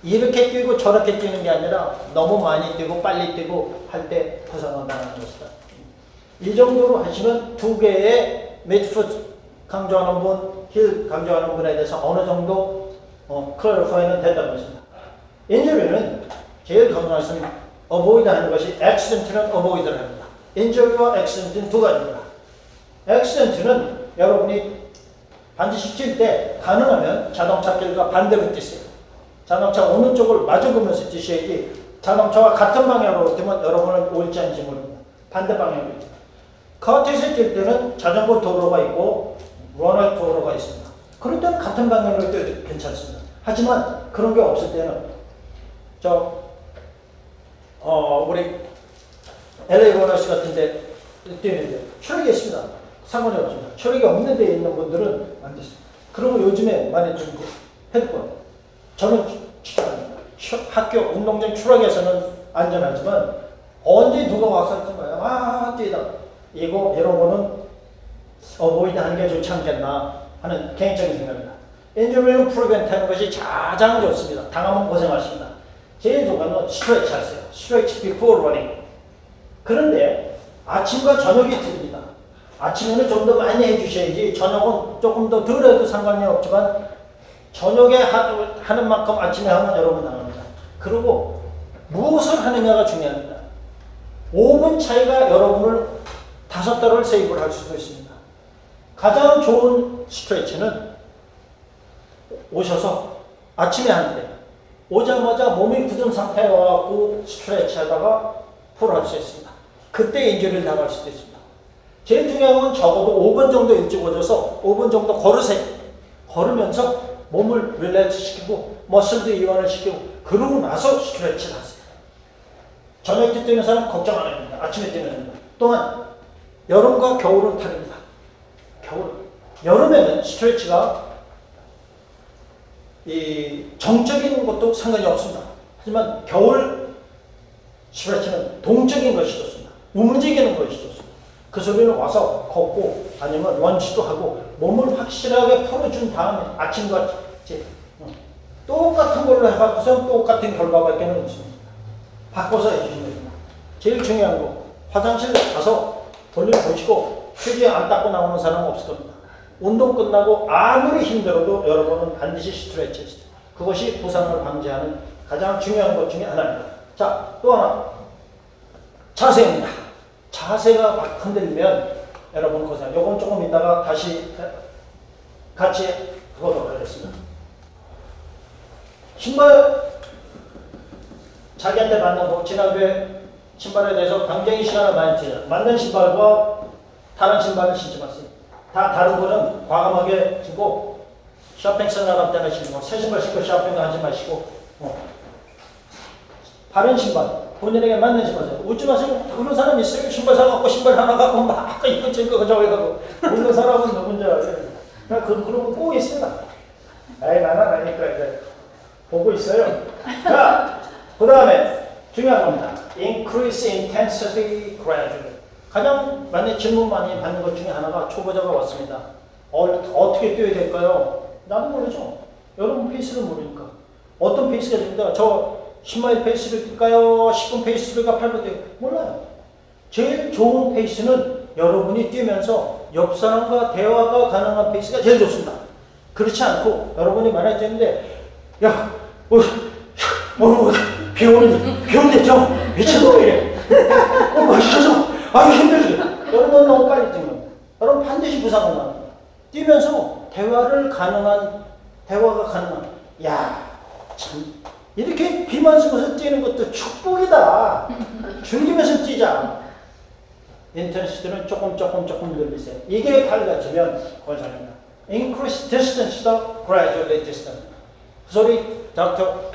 S1: 이렇게 뛰고 저렇게 뛰는 게 아니라 너무 많이 뛰고 빨리 뛰고 할때 부상을 당하는 것이다. 이 정도로 하시면 두 개의 midfoot 강조하는 분, 힐 강조하는 분에 대해서 어느 정도 어, clarify는 된다는 것입니다. injury는 제일 강조하시는 avoid 하는 것이 accident는 avoid를 합니다. injury와 accident는 두 가지입니다. accident는 여러분이 반드시 뛸 때 가능하면 자동차 길과 반대로 뛰세요. 자동차 오는 쪽을 마주보면서 뛰셔야지 자동차와 같은 방향으로 뛰면 여러분은 옳지 않지 모릅니다. 반대 방향으로 뛰 park에서 뛸 때는 자전거 도로가 있고 runner 도로가 있습니다. 그럴 때는 같은 방향으로 뛰어도 괜찮습니다. 하지만 그런 게 없을 때는 저 어, 우리 LA 러너스 같은 데 뛰는데 트랙이 있습니다. 상관이 없습니다. 트랙이 없는 데 있는 분들은 안 됐습니다. 그리고 요즘에 많이 좀 핸드폰 저는 추천합니다. 학교 운동장 트랙에서는 안전하지만 언제 누가 와서 했던 거야. 아, 뛰다. 이거 이런 거는 avoid 하는 게 좋지 않겠나 하는 개인적인 생각입니다. injury prevent 하는 것이 가장 좋습니다. 당하면 고생하십니다. 제일 좋은 건 stretch 하세요. stretch before running. 그런데 아침과 저녁이 틀립니다. 아침에는 좀 더 많이 해주셔야지 저녁은 조금 더 덜 해도 상관이 없지만 저녁에 하, 하는 만큼 아침에 하면 여러분 나갑니다. 그리고 무엇을 하느냐가 중요합니다. 5분 차이가 여러분을 다섯 달을 save를 할 수도 있습니다. 가장 좋은 stretch는 오셔서 아침에 하는데 오자마자 몸이 굳은 상태에 와갖고 stretch 하다가 pull할 수 있습니다. 그때 injury를 당할 수도 있습니다. 제일 중요한 건 적어도 5분 정도 일찍 오셔서 5분 정도 걸으세요. 걸으면서 몸을 릴렉스 시키고 머슬도 이완을 시키고 그러고 나서 스트레치를 하세요. 저녁 때 뛰는 사람 걱정 안 합니다. 아침에 뛰는 사람. 또한 여름과 겨울은 다릅니다. 겨울. 여름에는 스트레치가 이 정적인 것도 상관이 없습니다. 하지만 겨울 스트레치는 동적인 것이 좋습니다. 움직이는 것이 좋습니다. 그 소리는 와서 걷고 아니면 런치도 하고 몸을 확실하게 풀어준 다음에 아침과 어, 똑같은 걸로 해갖고서 똑같은 있기는 없습니다. 바꿔서 해주시면 됩니다. 제일 중요한 거 화장실 가서 볼일 보시고 휴지 안 닦고 나오는 사람은 없을 겁니다. 운동 끝나고 아무리 힘들어도 여러분은 반드시 스트레치 해주세요. 그것이 부상을 방지하는 가장 중요한 것 중에 하나입니다. 자, 또 하나. 자세입니다. 자세가 막 흔들리면 여러분 고생. 요건 조금 이따가 다시 같이 보도록 하겠습니다. 신발 자기한테 맞는 거 지난주에 신발에 대해서 굉장히 시간을 많이 들여요. 맞는 신발과 다른 신발을 신지 마세요. 다 다른 거는 과감하게 신고 쇼핑센터 나갈 때는 신고 새 신발 신고 쇼핑 하지 마시고 어. 바른 신발 본인에게 맞는 신발 사요. 웃지 마세요. 그런 사람 있어요. 신발 사갖고 신발 하나 갖고 막 저거 저거 해갖고 그런 사람은 누군지 알아요. 나 그, 그런 거꼭 있습니다. 나는 아니까 이제 보고 있어요. 자, 그 다음에 중요한 겁니다. Increase intensity gradually. 가장 많이 질문 많이 받는 것 중에 하나가 초보자가 왔습니다. 어, 어떻게 뛰어야 될까요? 나도 모르죠. 여러분 페이스를 모르니까. 어떤 페이스가 됩니다. 저 10마일 페이스를 뛸까요? 10분 페이스를 가 8분 뛸까요? 몰라요. 제일 좋은 페이스는 여러분이 뛰면서 옆 사람과 대화가 가능한 페이스가 제일 좋습니다. 그렇지 않고 여러분이 말할 때인데 야, 어, 어, 어, 비 오는 비 오는데 저 미친놈이래. 어, 맛있어서 아유 힘들지. 여러분 너무 빨리 뛰면 여러분 반드시 부상을 납니다. 뛰면서 대화를 가능한 대화가 가능한 야 참 이렇게 비 맞으면서 뛰는 것도 축복이다. 즐기면서 뛰자. 인텐시티는 조금 조금 조금 늘리세요. 이게 밝아지면 권장입니다. Increase distance도 gradually distance. 그 소리 닥터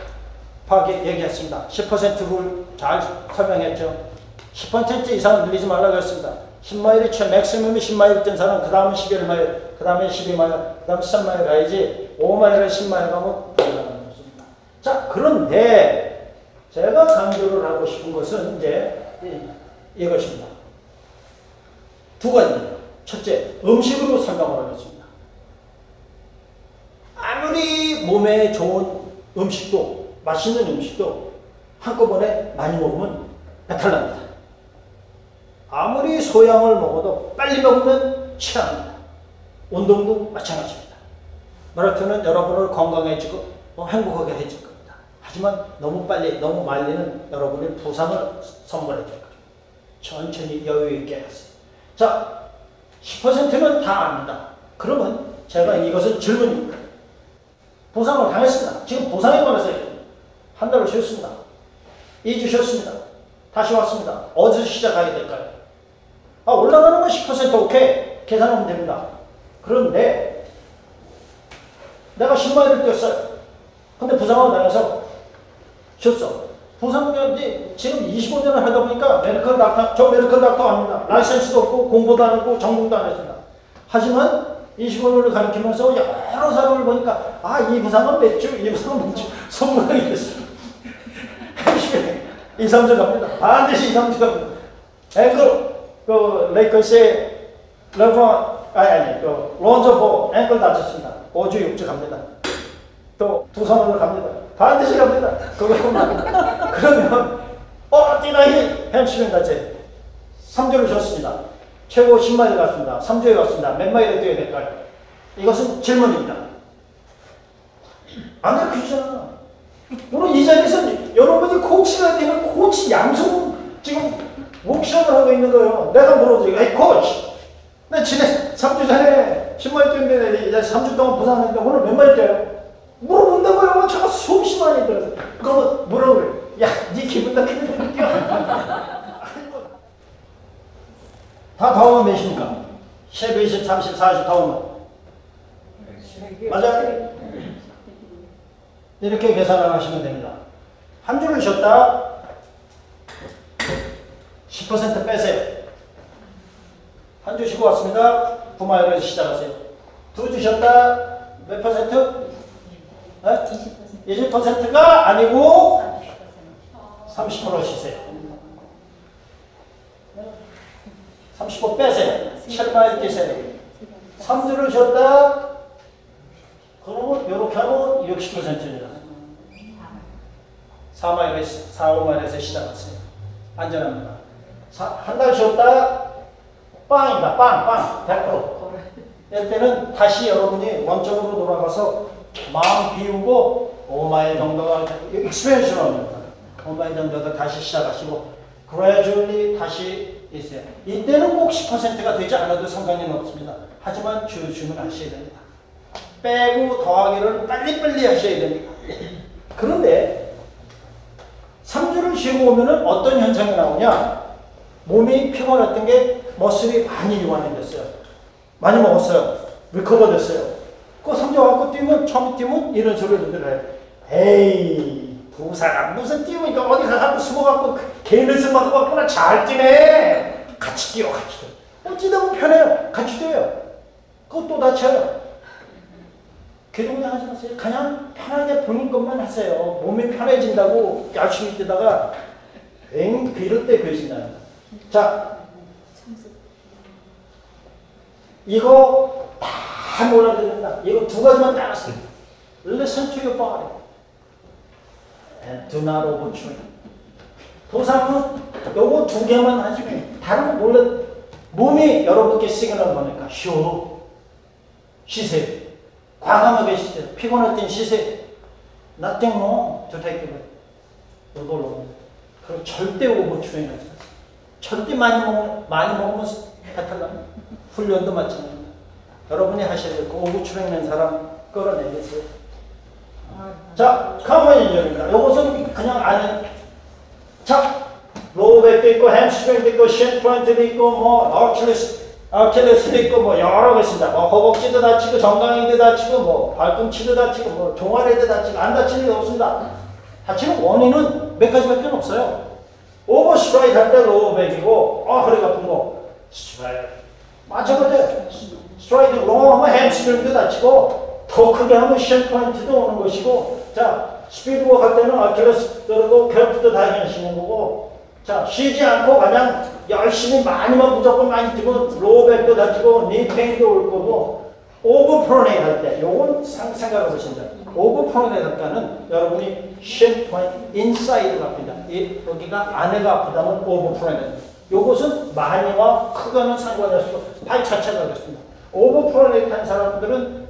S1: 파기 얘기했습니다. 10%를 잘 설명했죠. 10% 이상 늘리지 말라고 했습니다. 10마일이 최 맥시멈이 10마일 뛴 사람 그 다음은 11마일 그 다음에 12마일 그 다음 13마일 가야지 5마일에 10마일 가면 불가능합니다. 자 그런데 제가 강조를 하고 싶은 것은 이제 이- 이것입니다. 두 가지입니다. 첫째, 음식으로 설명을 하겠습니다. 아무리 몸에 좋은 음식도, 맛있는 음식도 한꺼번에 많이 먹으면 배탈 납니다. 아무리 소량을 먹어도 빨리 먹으면 취합니다. 운동도 마찬가지입니다. 마라톤은 여러분을 건강해지고 어, 행복하게 해줄 겁니다. 하지만 너무 빨리, 너무 말리는 여러분의 부상을 선물해 줄 거죠. 천천히 여유 있게 하세요. 자, 10%는 다 압니다. 그러면 제가 이것은 질문입니다. 부상을 당했습니다. 지금 부상에 관해서 한 달을 쉬었습니다. 2주 쉬었습니다. 다시 왔습니다. 어디서 시작하게 될까요? 아, 올라가는 건 10% 오케이. 계산하면 됩니다. 그런데 내가 10마일을 뛰었어요. 근데 부상을 당해서 쉬었어. 부상자들이 지금 25년을 하다 보니까 medical doctor, 저 medical doctor 아닙니다. license도 없고 공부도 안 했고 전공도 안 했습니다. 하지만 25년을 가르치면서 여러 사람을 보니까 아, 이 부상은 몇 주, 이 부상은 몇 주, 선물하게 됐어요. 2, 3주 갑니다. 반드시 2, 3주 갑니다. ankle, 그, 레이커스의 레브론, 아니, 아니, 그, 론조 볼 ankle 다쳤습니다. 5주, 6주 갑니다. 또 두산으로 갑니다. 반드시 갑니다. 그거만. 그러면 어히 햄스트링 다치. 3주를 쉬었습니다. 최고 10마일 갔습니다. 3주에 갔습니다. 몇 마일을 뛰어야 될까요? 이것은 질문입니다. 안 가르쳐주잖아. 오늘 이 자리에서 여러분이 코치가 되는 코치 양성 지금 옥션을 하고 있는 거예요. 내가 물어보죠. 에이 코치. 나 지난 3주 전에 10마일 뛰었는데 이제 3주 동안 부상했는데 오늘 몇 마일 뛰어요? 물어본다고요. 제가 수없이 많이 들었어요. 그러면 그래? 야, 네 기분 나쁘게 뛰어. 다 더우면 몇입니까? 10, 20, 30, 40 더우면. 맞아요? 이렇게 계산을 하시면 됩니다. 한 주를 쉬었다 10% 빼세요. 한 주 쉬고 왔습니다. 9마일에서 시작하세요. 두주 쉬었다 몇 퍼센트? 네? 20%가 아니고 30% 쉬세요. 30% 빼세요. 7마일 뛰세요. 3주를 쉬었다 그러면 이렇게 하면 60%입니다. 4마일에서 4, 5마일에서 시작하세요. 안전합니다. 한 달 쉬었다 빵입니다. 빵, 빵, 100%. 이럴 때는 다시 여러분이 원점으로 돌아가서 마음 비우고 5마일 정도가 익스펜션입니다. 5마일 정도도 다시 시작하시고 gradually 다시 있어요. 이때는 꼭 10%가 되지 않아도 상관이 없습니다. 하지만 주춤을 하셔야 됩니다. 빼고 더하기를 빨리빨리 하셔야 됩니다. 그런데 3주를 쉬고 오면은 어떤 현상이 나오냐? 몸이 피곤했던 게 muscle이 많이 이완해졌어요. 많이 먹었어요. recover 됐어요. 그 3주 갖고 뛰면 처음 뛰면 이런 소리를 들어요. 에이 부사가 무슨 뛰면 이거 어디 가서 숨어갖고 개인레슨 받고 왔구나 잘 뛰네. 같이 뛰어 같이 뛰어. 어, 뛰다 보면 편해요. 같이 뛰어요. 그것도 다쳐요. 괴동량 하지 마세요. 그냥 편하게 보는 것만 하세요. 몸이 편해진다고 열심히 뛰다가 엥 이럴 때 괴신나요. 자, 이거 다 몰아야 된다. 이거 두 가지만 따랐어요. Listen to your body and do not overtrain. 도상은 요거 두 개만 하시면 다른 거 몰라. 몸이 여러분께 시그널 보니까 쉬어. 쉬세요. 과감하게 쉬세요. 피곤할 땐 쉬세요. Nothing wrong to take it. 이걸로. 그리고 절대 overtrain 하지 마세요. 절대 많이 먹으면, 많이 먹으면 배탈 납니다. 훈련도 마찬가지입니다. 여러분이 하셔야 될 거, overtrain한 사람 끌어내겠어요. 자, common injury입니다. 이것은 그냥 아는, 자, low back도 있고, hamstring도 있고, shin splint도 있고, 뭐, Achilles, 아킬레스도 있고, 뭐, 여러 개 있습니다. 뭐, 허벅지도 다치고, 정강이도 다치고, 뭐, 발꿈치도 다치고, 뭐, 종아리도 다치고, 안 다치는 게 없습니다. 다치는 원인은 몇 가지밖에 없어요. over 할때 low back이고, 아, 허리가 아픈 거. stride. 마찬가지예요. stride long하면 hamstring도 다치고, 더 크게 하면 shin splint도 오는 것이고, 자, speed work 할 때는 아킬레스 들고 calf도 다니시는 거고, 자, 쉬지 않고 그냥 열심히 많이만 무조건 많이 뛰면 low back도 다치고, knee pain도 올 거고, overpronate 할 때, 요건 상, 생각해 보신다. 할 때는 여러분이 shin splint, inside 갑니다. 이, 여기가 안에가 아프다면 overpronate. 요것은 많이와 크거는 상관이 없고, 발 자체가 그렇습니다. overpronate 한 사람들은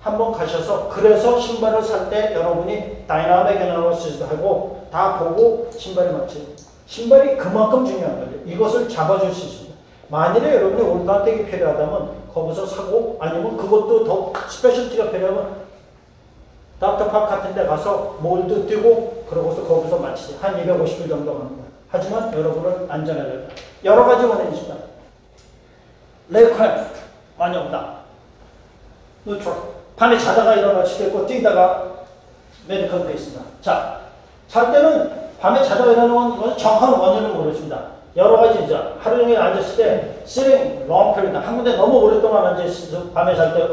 S1: 한번 가셔서 그래서 신발을 살 때 여러분이 dynamic analysis도 하고 다 보고 신발을 맞춰요. 신발이 그만큼 중요한 거죠. 이것을 잡아줄 수 있습니다. 만일에 여러분이 올바텍이 필요하다면 거기서 사고 아니면 그것도 더 specialty가 필요하면 닥터팍 같은 데 가서 몰도 뛰고 그러고서 거기서 마치세요. 한 250일 정도 합니다. 하지만 여러분은 안전해야 됩니다. 여러 가지 원인이 있습니다. 레크램 많이 없다. 뉴트럴 밤에 자다가 수도 있고 뛰다가 메디컬 돼 있습니다. 자, 잘 때는 밤에 자다가 일어나는 건 정확한 원인을 모르겠습니다. 여러 가지 이제 하루 종일 앉았을 때 시링 롱 펠이다 한 군데 너무 오랫동안 앉아있어서 밤에 잘때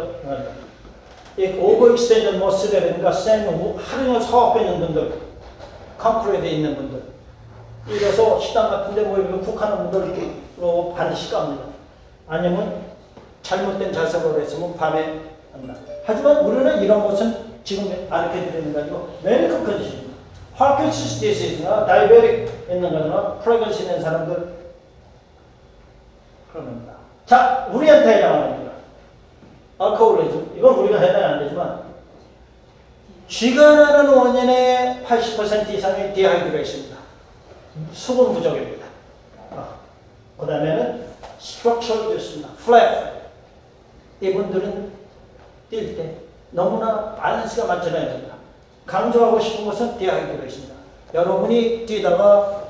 S1: 이 오버 익스텐전 머슬이라든가 쌩 하루 종일 사업해 있는 분들 컴프레드에 있는 분들 이래서 식당 같은데 뭐 이렇게 쿡하는 분들 이렇게 어, 반드시 갑니다. 아니면 잘못된 자세로 했으면 밤에 한다. 하지만 우리는 이런 것은 지금 알려드리는 게 아니고 메디컬 컨디션입니다. 화학시스티스나 다이베릭 있는 거나 프레그런시 있는 사람들 그런 겁니다. 자, 우리한테 겁니다. alcoholism. 이건 우리가 해당이 안 되지만 쥐가 나는 원인의 80% 이상이 dehydration입니다. 수분 부족입니다. 아, 그 다음에는 structure를 줬습니다. flat. 이분들은 뛸 때 너무나 밸런스가 맞춰야 됩니다. 강조하고 싶은 것은 dehydration입니다. 여러분이 뛰다가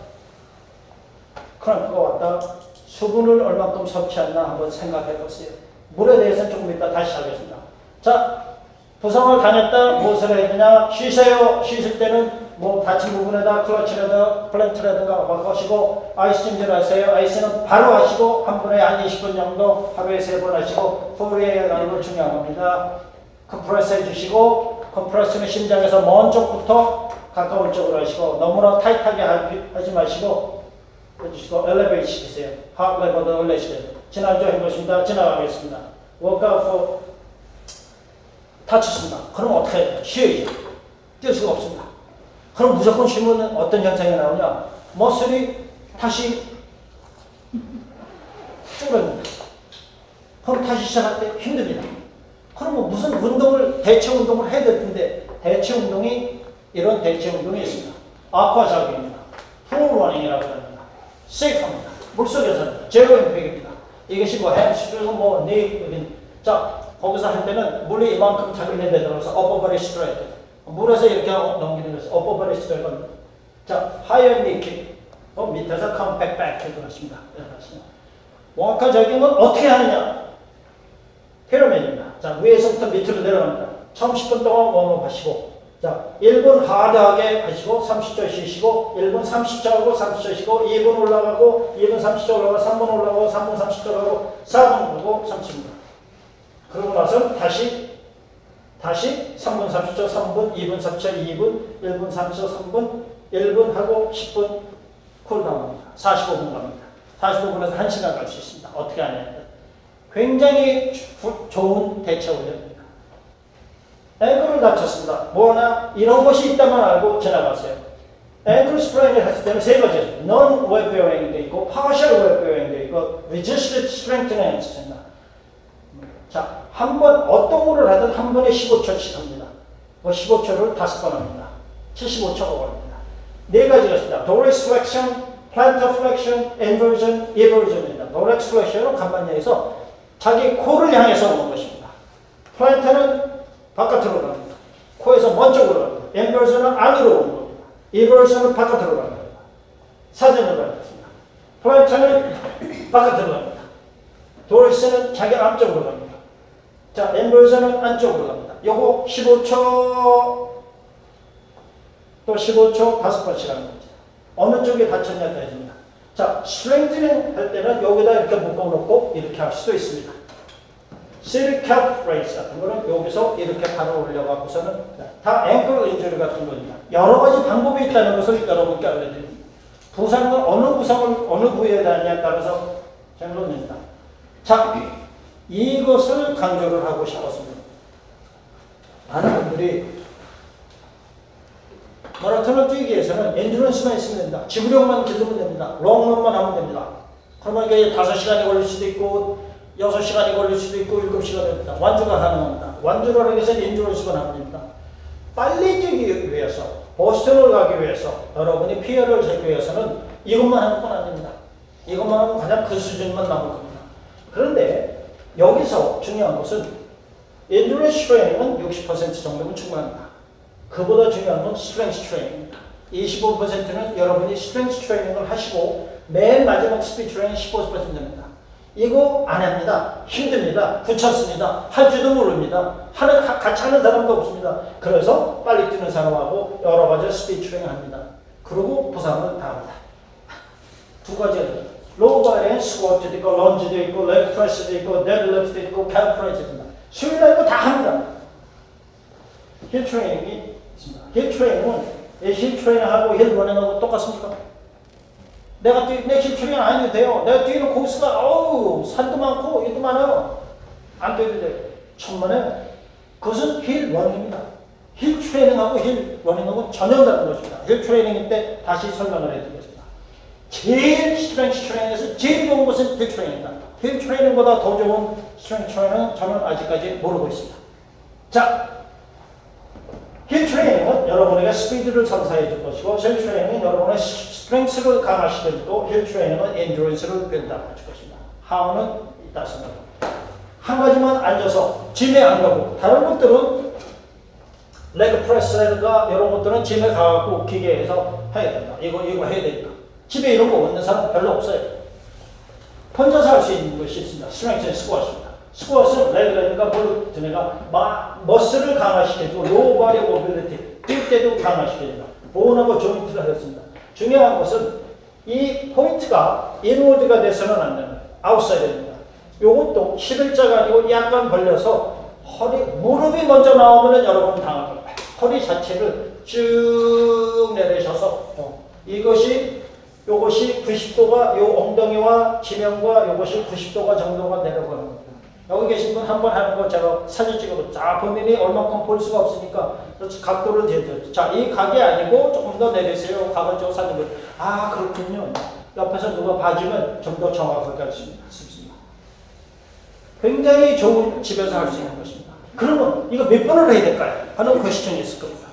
S1: cramp가 왔다 수분을 얼마큼 섭취했나 한번 생각해 보세요. 물에 대해서는 조금 이따 다시 하겠습니다. 자, 부상을 당했다 무엇을 해야 되냐? 쉬세요. 쉬실 때는 뭐 다친 부분에다 crutch라든가 splint라든가 바꾸시고 ice 찜질 하세요. ice는 바로 하시고 한 번에 한 20분 정도 하루에 세 번 하시고 포리에 가는 걸 중요한 겁니다. compress 해주시고 compress는 심장에서 먼 쪽부터 가까운 쪽으로 하시고 너무나 타이트하게 하- 하지 마시고 해주시고 elevate 시키세요. heart level로 올리시세요. 지난주에 해보십니다. 지나가겠습니다. 워크아웃 다쳤습니다. 그럼 어떻게 해야 돼요? 쉬어야죠. 뛸 수가 없습니다. 그럼 무조건 쉬면 어떤 현상이 나오냐? muscle이 다시 줄어듭니다. 그럼 다시 시작할 때 힘듭니다. 그러면 무슨 운동을, 대체 운동을 해야 될 텐데, 대체 운동이, 이런 대체 운동이 있습니다. 아쿠아작입니다. 풀러닝이라고 합니다. 세이프합니다. 물속에서는 제로 임팩입니다. 이것이 뭐 햄스트링, 뭐 니, 여기. 자, 거기서 할 때는 물이 이만큼 자기네 되들어서 어퍼버리 스트레이트. 물에서 이렇게 넘기는 것이 어퍼버리 스트레이트. 자, 하이어 니킥. 어, 밑에서 컴팩 백힐 들어갔습니다. 원가적인 건 어떻게 하느냐? 피라미드입니다. 자, 위에서부터 밑으로 내려갑니다. 처음 10분 동안 웜업 하시고, 자, 1분 하드하게 하시고, 30초 쉬시고, 1분 30초 하고, 30초 쉬고, 2분 올라가고, 2분 30초 올라가고, 3분 올라가고, 3분 30초 올라가고, 4분 오고, 30분. 그러고 나서 다시, 다시 3분 30초, 3분, 2분 30초, 2분, 1분 30초, 3분, 1분 하고 10분 쿨다운합니다. 45분 갑니다. 45분에서 1시간 갈 수 있습니다. 어떻게 하냐. 굉장히 주- 좋은 대체 훈련입니다. 앵클을 다쳤습니다. 뭐나 이런 것이 있다만 알고 지나가세요. 앵클 스프레인을 했을 때는 세 가지 non weight bearing도 있고 partial weight bearing도 있고 resisted strengthening 있습니다. 자, 한 번 어떤 거를 하든 한 번에 15초씩 합니다. 그 15초를 다섯 번 합니다. 75초가 걸립니다. 네 가지가 있습니다. dorsal flexion, plantar flexion, inversion, eversion입니다. dorsal flexion은 간만에서 자기 코를 향해서 오는 것입니다. 플란터는 바깥으로 갑니다. 코에서 먼 쪽으로 갑니다. 인버전은 안으로 오는 겁니다. 이버전은 바깥으로 갑니다. 사진으로 가겠습니다. 플란터는 바깥으로 갑니다. 도리스는 자기 앞쪽으로 갑니다. 자, 인버전은 안쪽으로 갑니다. 요거 15초 또 15초 다섯 번씩 하는 거죠. 어느 쪽에 다쳤냐 따집니다. 자, strengthening 할 때는 여기다 이렇게 묶어놓고 이렇게 할 수도 있습니다. seated calf raise 같은 거는 여기서 이렇게 바로 올려갖고서는 다 ankle injury 같은 겁니다. 여러 가지 방법이 있다는 것을 여러분께 알려드립니다. 부상은 어느 부상을 어느 부위에 대하냐에 따라서 장론입니다. 자, 이것을 강조를 하고 싶었습니다. 많은 분들이 마라톤을 뛰기 위해서는 엔드런스만 있으면 됩니다. 지구력만 기르면 됩니다. 롱런만 하면 됩니다. 그러면 이게 5시간이 걸릴 수도 있고 6시간이 걸릴 수도 있고 7시간이 됩니다. 완주가 가능합니다. 위해서는 엔드런스만 하면 됩니다. 빨리 뛰기 위해서 보스턴을 가기 위해서 여러분이 피해를 잡기 위해서는 이것만 하는 건 아닙니다. 이것만 하면 가장 큰 수준만 남을 겁니다. 그런데 여기서 중요한 것은 endurance training은 60% 정도면 충분합니다. 그보다 중요한 건 strength training입니다. 25%는 여러분이 strength training을 하시고 맨 마지막 speed training 15%입니다. 이거 안 합니다. 힘듭니다. 귀찮습니다. 할 줄도 모릅니다. 하는, 가- 같이 하는 사람도 없습니다. 그래서 빨리 뛰는 사람하고 여러 가지 트레이닝 합니다. 그리고 부상은 다 합니다. 두 가지가 있습니다. lower body엔 squat도 있고, lunge도 있고, leg press도 있고, deadlift도 있고, calf press도 있습니다. 수요일날 이거 다 합니다. hill training이 있습니다. hill training은 hill training하고 hill running하고 똑같습니까? 내가 뛰, 트레이닝 안 해도 돼요. 내가 뛰는 코스가 어우 산도 많고 이도 많아요. 안 뛰어도 돼. 천만에 그것은 hill running입니다. hill training하고 hill running하고 전혀 다른 것입니다. hill training일 때 다시 설명을 해드리겠습니다. 제일 strength training에서 제일 좋은 것은 hill training입니다. hill training보다 더 좋은 strength training은 저는 아직까지 모르고 있습니다. 자, hill training은 여러분에게 스피드를 선사해 줄 것이고 hill training은 여러분의 strength를 강화시켜 주고 hill training은 endurance를 변다해 줄 것입니다. 하우는 있다습니다. 한 가지만 앉아서 gym에 안 가고 다른 것들은 leg press가 이런 것들은 gym에 가갖고 기계에서 해야 된다. 이거 이거 해야 되니까. 집에 이런 거 없는 사람 별로 없어요. 혼자서 할 수 있는 것이 있습니다. 스트렝스 스쿼트입니다. 스쿼트는 레그라니까 뭘 드네가 마 머슬을 강화시켜주고 로우 바리 모빌리티 뛸 때도 강화시켜준다. 보온하고 조인트가 됐습니다. 중요한 것은 이 포인트가 인워드가 돼서는 안 됩니다. 아웃사이드입니다. 요것도 11자가 아니고 약간 벌려서 허리, 무릎이 먼저 나오면 여러분 거예요. 허리 자체를 쭉 내리셔서 어, 이것이 요것이 90도가 요 엉덩이와 지면과 요것이 90도가 정도가 내려가는 겁니다. 여기 계신 분 한 번 하는 거 제가 사진 찍어서 자 본인이 얼마큼 볼 수가 없으니까 각도를 재죠. 자이 각이 아니고 조금 더 내리세요. 각을 저 사진 걸. 아 그렇군요. 옆에서 누가 봐주면 좀 더 정확하게 할 수 있습니다. 굉장히 좋은 집에서 할 수 있는 것입니다. 그러면 이거 몇 번을 해야 될까요? 하는 퀘스천이 있을 겁니다.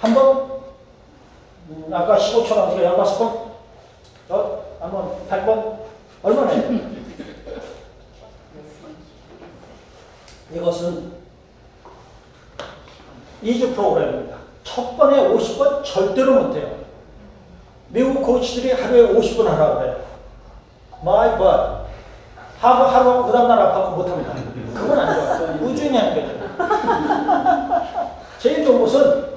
S1: 한 번, 음, 아까 15초 나오니까 15번, 어, 한번 8번, 얼마나 해요? 이것은 2주 프로그램입니다. 첫 번에 50번 절대로 못해요. 미국 코치들이 하루에 50번 하라고 해요. My God. 하루 하루 그 다음날 아파서 못합니다. 그건 안 좋아요. 우주인이 하는 거죠. 제일 좋은 것은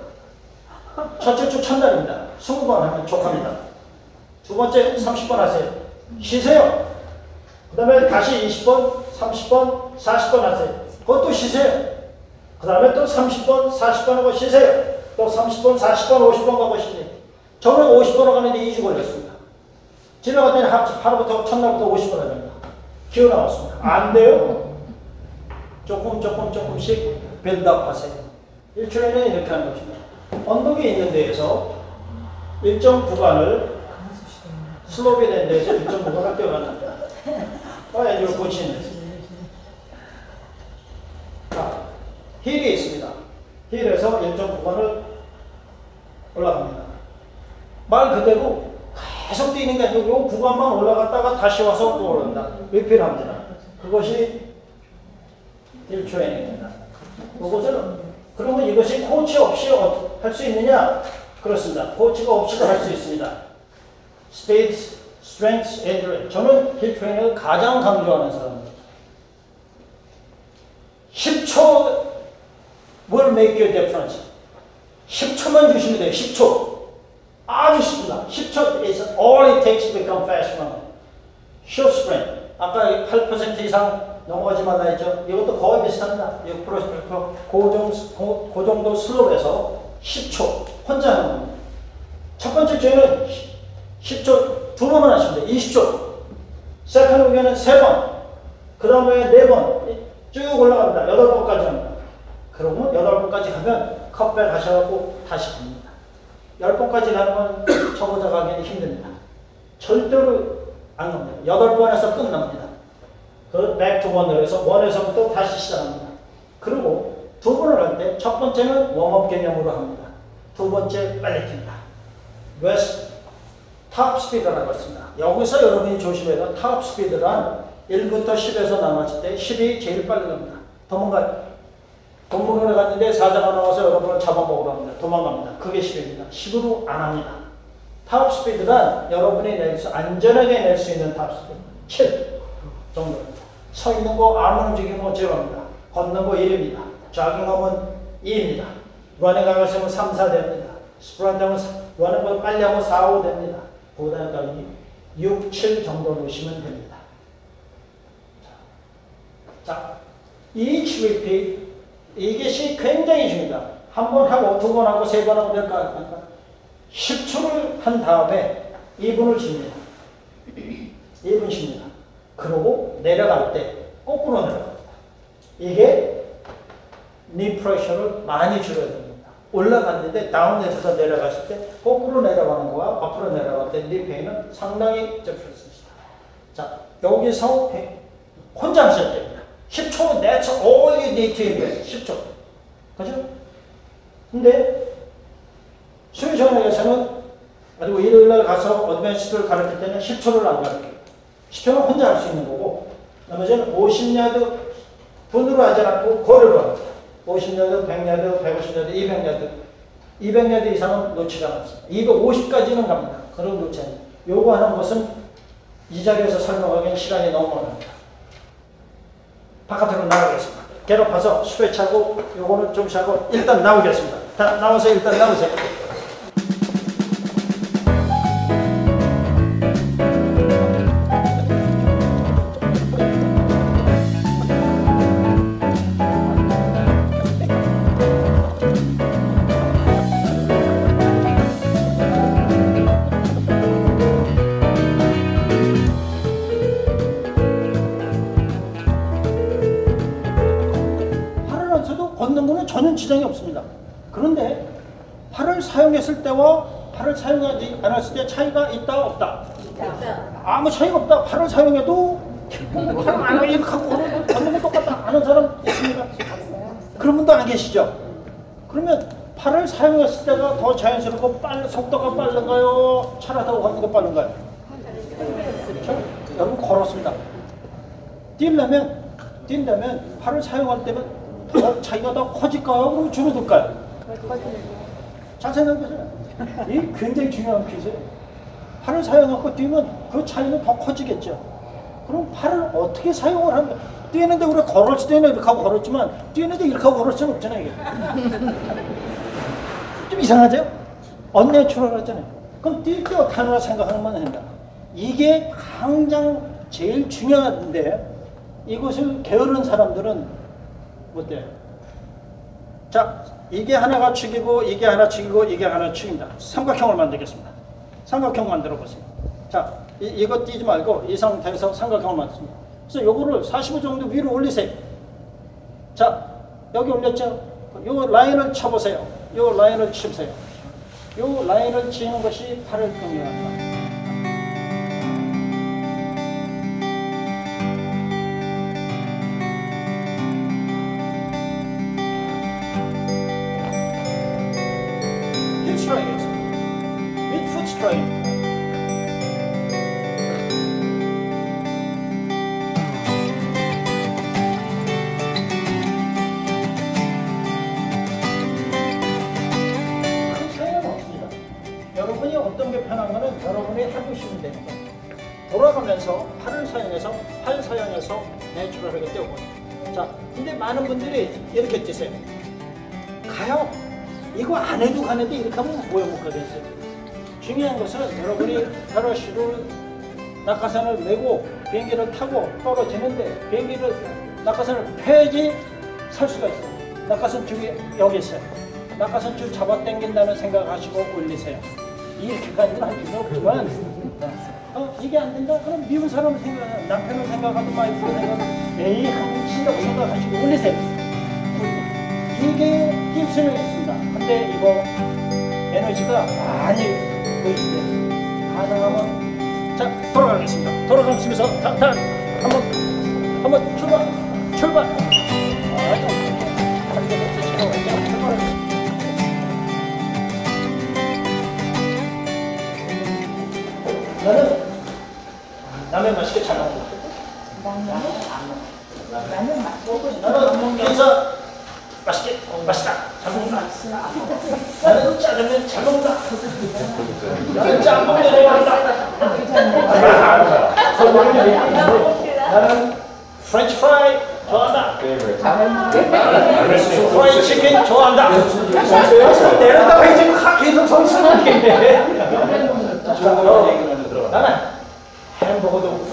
S1: 첫째 주 첫날입니다. 20번 하면 족합니다. 두 번째 30번 하세요. 쉬세요. 그 다음에 다시 20번, 30번, 40번 하세요. 그것도 쉬세요. 그 다음에 또 30번, 40번 하고 쉬세요. 또 30번, 40번, 50번 가고 쉬세요. 저는 50번 가는데 2주 걸렸습니다. 지나갔더니 하- 하루부터 첫날부터 50번 합니다. 기어 나왔습니다. 안 돼요. 조금 조금 조금씩 build up 하세요. 일주일에는 이렇게 하는 것입니다. 언덕이 있는 데에서 일정 구간을 slope이 된 데에서 일정 구간을 뛰어간다. 아, 이걸 고치는. 자, hill이 있습니다. hill에서 일정 구간을 올라갑니다. 말 그대로 계속 뛰는 게 아니고 요 구간만 올라갔다가 다시 와서 또 오른다. repeat합니다. 그것이 hill training입니다. 그것은 그러면 이것이 코치 없이 할 수 있느냐? 그렇습니다. 코치가 없이도 할 수 있습니다. speed, strength, endurance. 저는 hill training을 가장 강조하는 사람입니다. 10초 will make a difference. 10초만 주시면 돼요. 10초. 아주 쉽습니다. 10초 is all it takes to become fast runner. short sprint. 아까 8% 이상 넘어가지 말라 했죠. 이것도 거의 비슷합니다. 6% 8%. 그 정도, 그 정도 슬롭에서 10초 혼자 하는 겁니다. 첫 번째 주에는 10초 두 번만 하시면 돼요. 20초. 세컨 우에는 세 번. 그 다음에 네 번. 쭉 올라갑니다. 여덟 번까지 합니다. 그러면 여덟 번까지 하면 come back 하셔갖고 다시 갑니다. 열 번까지 건 초보자 가기는 힘듭니다. 절대로 안 갑니다. 여덟 번에서 끝납니다. 그 back to one으로 해서 one에서부터 다시 시작합니다. 그리고 두 번을 할 때 첫 번째는 warm up 개념으로 합니다. 두 번째 빨리 뛴다. with top speed라고 했습니다. 여기서 여러분이 조심해야 돼요. top speed란 1부터 10에서 나눴을 때 10이 제일 빨리 갑니다. 도망가요. 동물원에 갔는데 사자가 나와서 여러분을 잡아먹으러 합니다. 도망갑니다. 그게 10입니다. 10으로 안 합니다. top speed란 여러분이 낼 수, 안전하게 낼 수 있는 top speed. 7 정도입니다. 서 있는 거, 안 움직이면 0입니다. 걷는 거 1입니다. 조깅하면 2입니다. 러닝 하시면 3, 4 됩니다. 스프린트 하면, 러닝 거 빨리 하면 4, 5 됩니다. 보다까지 6, 7 정도 놓으시면 됩니다. 자, each repeat 이것이 굉장히 중요합니다. 한 번 하고 두 번 하고 세 번 하고 될까? 10초를 한 다음에 2분을 쉽니다. 2분 쉽니다. 그러고 내려갈 때 거꾸로 내려갑니다. 이게 니 프레셔를 많이 줄여야 됩니다. 올라갔는데 다운에서 내려갔을 때 거꾸로 내려가는 거와 앞으로 내려갈 때 니 페인은 상당히 difference입니다. 자, 여기서 혼자 하실 때입니다. 10초, that's all you need to invest. 10초. 그죠? 근데 수요전에서는 그리고 일요일 날 가서 어드밴스를 가르칠 때는 10초를 안 가르쳐요. 10초는 혼자 할 수 있는 거고 나머지는 50야드 분으로 하지 않고 거리로 합니다. 50야드, 100야드, 150야드, 200야드 200야드 이상은 놓치지 않았습니다. 250까지는 갑니다. 그런 놓치 않아요. 요거 하는 것은 이 자리에서 설명하기엔 시간이 너무 많습니다. 바깥으로 나가겠습니다. 괴롭혀서 스트레치하고 요거는 좀 쉬고 일단 나오겠습니다. 다 나와서 일단 나오세요. 전혀 지장이 없습니다. 그런데 팔을 사용했을 때와 팔을 사용하지 않았을 때 차이가 있다 없다. 아무 차이가 없다. 팔을 사용해도 팔을 안 하고 이렇게 하고 걷는 거- 똑같다. 아는 사람 있습니까? 그런 분도 안 계시죠? 그러면 팔을 사용했을 때가 더 자연스럽고 빨 속도가 빠른가요? 차를 타고 걷는 거 빠른가요? 그렇죠? 여러분 걸었습니다. 뛰려면 뛰려면 팔을 사용할 때면 더 차이가 더 커질까요? 그럼 줄어들까요? 잘 생각해보세요. 이 굉장히 중요한 퀴즈예요. 팔을 사용하고 뛰면 그 차이는 더 커지겠죠. 그럼 팔을 어떻게 사용을 하면 뛰는데 우리가 걸었을 때는 이렇게 하고 걸었지만 뛰는데 이렇게 하고 걸을 수는 없잖아요. 이게. 좀 이상하죠? unnatural 하잖아요. 그럼 뛸 때 어떻게 하나 생각하면 된다. 이게 당장 제일 중요한데 이것을 게으른 사람들은 못 돼요. 자, 이게 하나가 축이고 이게 하나 축이고 이게 하나 축입니다. 삼각형을 만들겠습니다. 삼각형 만들어 보세요. 자, 이, 이거 띄지 말고 이 상태에서 삼각형을 만들습니다. 그래서 요거를 45 정도 위로 올리세요. 자, 여기 올렸죠? 요 라인을 쳐보세요. 요 라인을 치세요. 요 라인을 치는 것이 팔을 공유한다. 많은 분들이 이렇게 뛰세요. 가요. 이거 안 해도 가는데 이렇게 하면 뭐에 못 가겠어요. 중요한 것은 여러분이 패러슈를 낙하산을 메고 비행기를 타고 떨어지는데 비행기를 낙하산을 펴야지 살 수가 있어요. 낙하산 줄이 여기 있어요. 낙하산 줄 잡아 당긴다는 생각하시고 올리세요. 이렇게까지는 할 필요 없지만 어, 이게 안 된다? 그럼 미운 사람 생각, 남편을 생각하든 와이프를 생각하든 에이 한번 친다고 생각하시고 올리세요. 이게 힘쓰는 있습니다. 근데 이거 에너지가 많이 보이시대요. 가능하면 자 돌아가겠습니다. 돌아가면서 다, 다 한번 한번 출발 출발. 라면 맛있게 잘 먹는다. 나는 피자 맛있게 맛있다 잘 먹는다. 나는 짜장면 잘 먹는다. 나는 짬뽕 좋아한다. 나는 French fry 좋아한다. fried chicken 좋아한다. 내려다가 이제 하- 계속 게 나는 햄버거도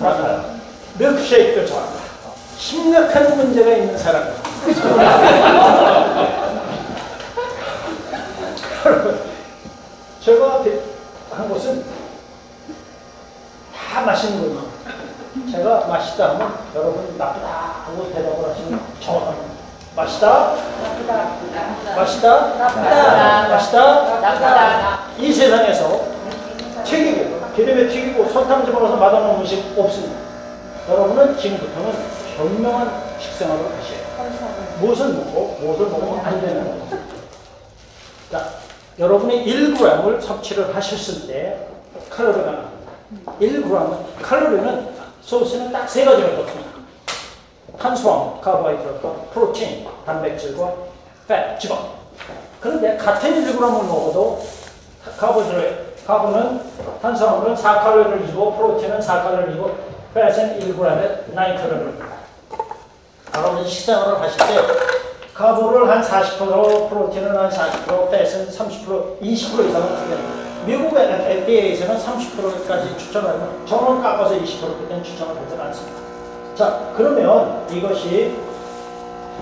S1: 좋아한다. 밀크쉐이크도 좋아한다. 심각한 문제가 있는 사람. 제가 한 것은 다 맛있는 거예요. 제가 맛있다 하면 여러분 나쁘다 하고 대답을 하시면 정확합니다. 맛있다? 맛있다?
S2: 나쁘다.
S1: 맛있다?
S2: 나쁘다.
S1: 이 세상에서 튀기고 기름에 튀기고 설탕 집어넣어서 맛없는 음식 없습니다. 여러분은 지금부터는 현명한 식생활을 하셔야 돼요. 무엇을 먹고 무엇을 먹으면 안 되는 거죠. 자, 여러분이 1g을 섭취를 하셨을 때 칼로리가 나옵니다. 1g은 칼로리는 소스는 딱 세 가지가 있습니다. 탄수화물, carbohydrate, protein, 단백질과 팻, 지방. 그런데 같은 1g을 먹어도 카보드레, 카보는 탄수화물은 4칼로리를 주고 프로틴은 4칼로리를 주고 팻은 1g에 9칼로리입니다. 여러분 식사를 하실 때 카보를 한 40%, 프로틴은 한 40%, 팻은 30%, 20% 이상은 추천합니다. 미국의 FDA에서는 30%까지 추천하지만 저는 깎아서 20%까지 추천을 하지 않습니다. 자, 그러면 이것이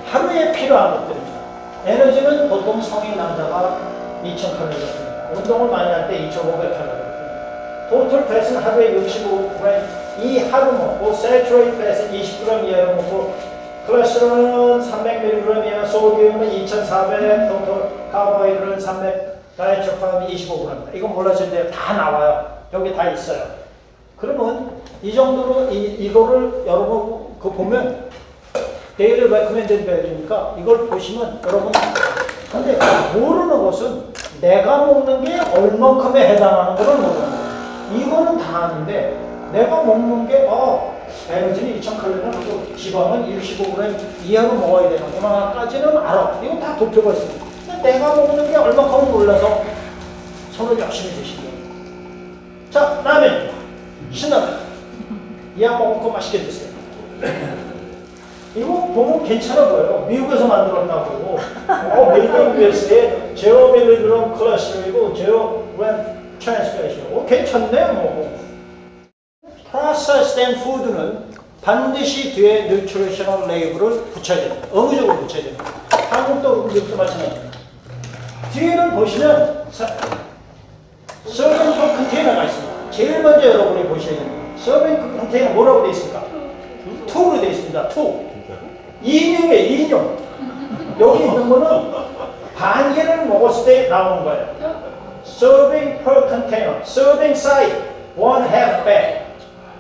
S1: 하루에 필요한 것들입니다. 에너지는 보통 성인 남자가 2,000칼로리입니다. 운동을 많이 할 때 2,500칼로리입니다. total fats는 하루에 65g, 이 하루 먹고 saturated fats 20g 이하로 먹고 콜레스테롤은 300mg 이하, sodium은 2,400, total carbohydrate는 300, 다이어트 포함이 25g입니다. 이건 몰라주는 데 다 나와요. 여기 다 있어요. 그러면 이 정도로 이, 이거를 여러분 그 보면 daily recommended value니까 이걸 보시면 여러분 근데 모르는 것은 내가 먹는 게 얼만큼에 해당하는 거를 모르는 거예요. 이거는 다 아는데 내가 먹는 게 어, 에너지는 2000칼로리는 하고 지방은 25g 이하로 먹어야 되는구나까지는 알아. 이거 다 도표가. 근데 내가 먹는 게 얼만큼 몰라서 손을 열심히 드시는. 자, 라면. 신라면. 이약 먹을 거 맛있게 드세요. 이거 보면 괜찮아 보여요. 미국에서 만들었다고. 어, made US에 zero milligram cholesterol이고 zero gram trans fat. 어, 괜찮네 뭐. process 된 food는 반드시 뒤에 nutritional label을 붙여야 됩니다. 의무적으로 붙여야 됩니다. 한국도 미국도 마찬가지입니다. 뒤에는 보시면 serving container가 있습니다. 제일 먼저 여러분이 보셔야 됩니다. serving container 뭐라고 되어 있습니까? two로 되어 있습니다. two. 인용이에요, 인용. 여기 있는 거는 반 개를 먹었을 때 나오는 거예요. Serving per container, serving size, one half bag.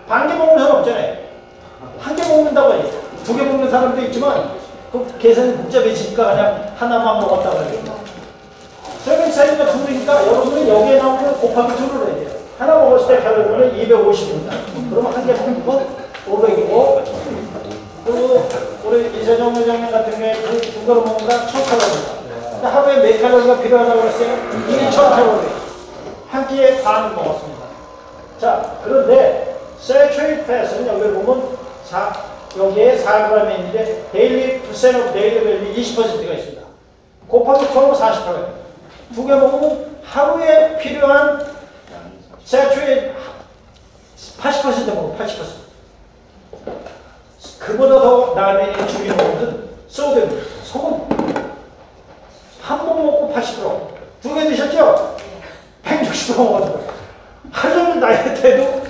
S1: 반 개 먹는 사람 없잖아요. 한 개 먹는다고 해요. 두 개 먹는 사람도 있지만 그 계산이 복잡해지니까 그냥 하나만 먹었다고 해요. serving 사이즈가 둘이니까 여러분은 여기에 나오는 곱하기 둘을 해야 돼요. 하나 먹었을 때 칼로리는 250입니다. 그러면 한 개 먹는 건 500이고 그리고 우리 이세정 회장님 같은 경우에 두, 두 그릇 먹는다 1000칼로리입니다. 근데 하루에 몇 칼로리가 필요하다고 그랬어요? 2000칼로리. 한 끼에 반 먹었습니다. 자, 그런데 saturated fat은 여기 보면 4, 여기에 4g이 있는데 daily percent of daily value 20%가 있습니다. 곱하기 12 40%예요. 두개 먹으면 하루에 필요한 saturated 80% 먹고 80%. 그보다 더 죽이는 것은 소금, 소금. 한 번 먹고 80%. 두개 드셨죠? 160% 먹었어요. 하루 종일 다이어트 해도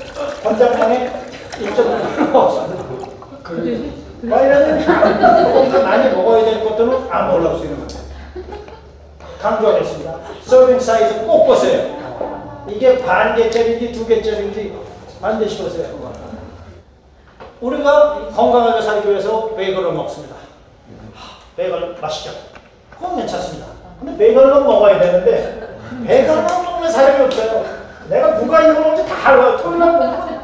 S1: 권장량에 1.5% 없어요. 와이너는 조금 많이 먹어야 될 것들은 안 올라올 수 있는 겁니다. 강조하겠습니다. 서빙 사이즈 꼭 보세요. 이게 반 개짜리인지 두 개짜리인지 반드시 보세요. 우리가 건강하게 살기 위해서 베이글을 먹습니다. 하, 베이글 맛있죠? 그건 괜찮습니다. 근데 베이글만 먹어야 되는데 베이글만 먹는 사람이 없어요. 내가 누가 이거 먹는지 다 알아요. 토요일 날 먹으면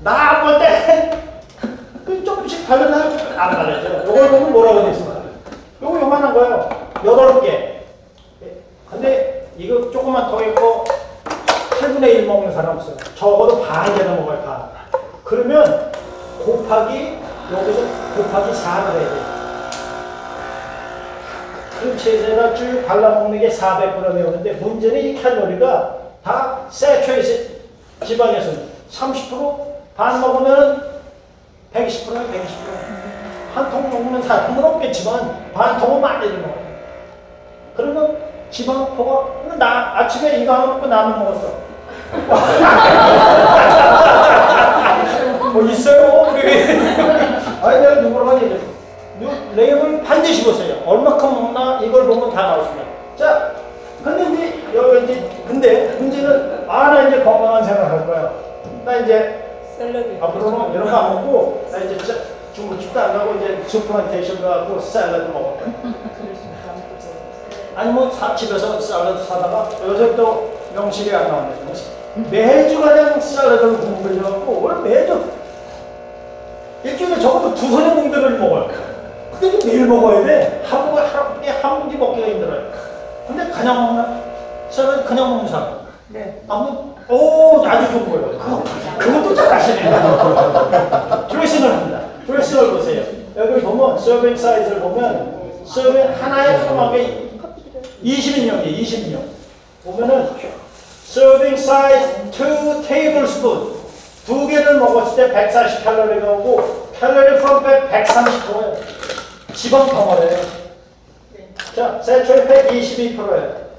S1: 나안 볼 때 조금씩 발견하안 발려져요. 요걸 보면 뭐라고 되어 있습니까? 요거 요만한 거예요. 여덟 개. 근데 이거 조금만 더 있고 8분의 1 먹는 사람 없어요. 적어도 반 개는 먹어요, 반. 그러면 곱하기, 여기서 곱하기 4를 해야 돼요. 그 체제가 쭉 발라먹는 게 400g이었는데 문제는 이 칼로리가 다 세츄레이션 지방에서 30%반 먹으면 120%에 120%. 한 통 먹는 사람은 없겠지만 반 통은 많이 먹어요. 그러면 지방포가 나 아침에 이거 하나 먹고 라면 먹었어. 뭐 있어요. 아니 내가 누구랑 하니 레이블 반드시 보세요. 얼마큼 먹나 이걸 보면 다 나오십니다. 자 근데 이제 여기 이제 근데 문제는 아 나 이제 건강한 생활할 거야. 나 이제
S4: 샐러드.
S1: 앞으로는 이런 거 안 먹고 나 이제 저- 중국집도 안 가고 이제 수플란테이션 가고 샐러드 거야. 아니 뭐 사- 집에서 샐러드 사다가 요새 또 명실이 안 나오는데 매주 그냥 샐러드를 공부해갖고 매주 일주일에 적어도 두서너 공들을 먹어요. 근데 이거 매일 먹어야 돼. 하루에 하루에 한 공기 먹기가 힘들어요. 근데 그냥 먹나? 샐러드 그냥 먹는 사람.
S4: 네.
S1: 아무 오 아주 좋은 거예요. 그거, 그것도 잘하시네요. 드레싱을 합니다. 드레싱을 보세요. 여기 보면 서빙 사이즈를 보면 서빙 하나에 소망이 20인용이에요. 20인용. 보면은 serving size 2 tablespoon 두 개를 먹었을 때 140 칼로리가 오고 calorie from fat 130%예요. 지방 덩어리예요. 자, saturated fat 22%예요.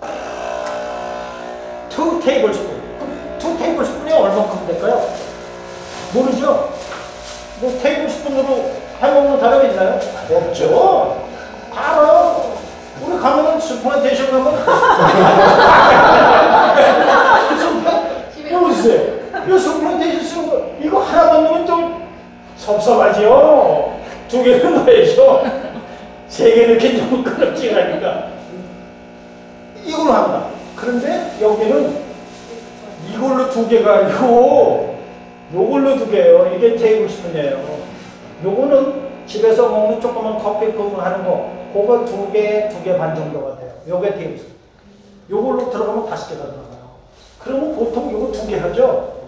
S1: 2 tablespoon. 2 tablespoon이 얼마큼 될까요? 모르죠? 뭐 tablespoon으로 해먹는 사람이 있나요? 없죠. 알아. 우리 가면은 Souplantation 가면 보세요. 이 Souplantation 쓰는 거 이거 하나만 넣으면 좀 섭섭하지요. 두 개를 넣어야죠. 세 개 넣기 좀 끔찍하니까. 이걸로 합니다. 그런데 여기는 이걸로 두 개가 아니고 요걸로 두 개예요. 이게 테이블 스푼이에요. 요거는 집에서 먹는 조그만 커피 컵 하는 거 그거 두 개, 두 개 반 정도가 돼요. 요게 테이블 스푼. 요걸로 들어가면 다섯 개가 들어가요. 그러면 보통 요거 두 개 하죠.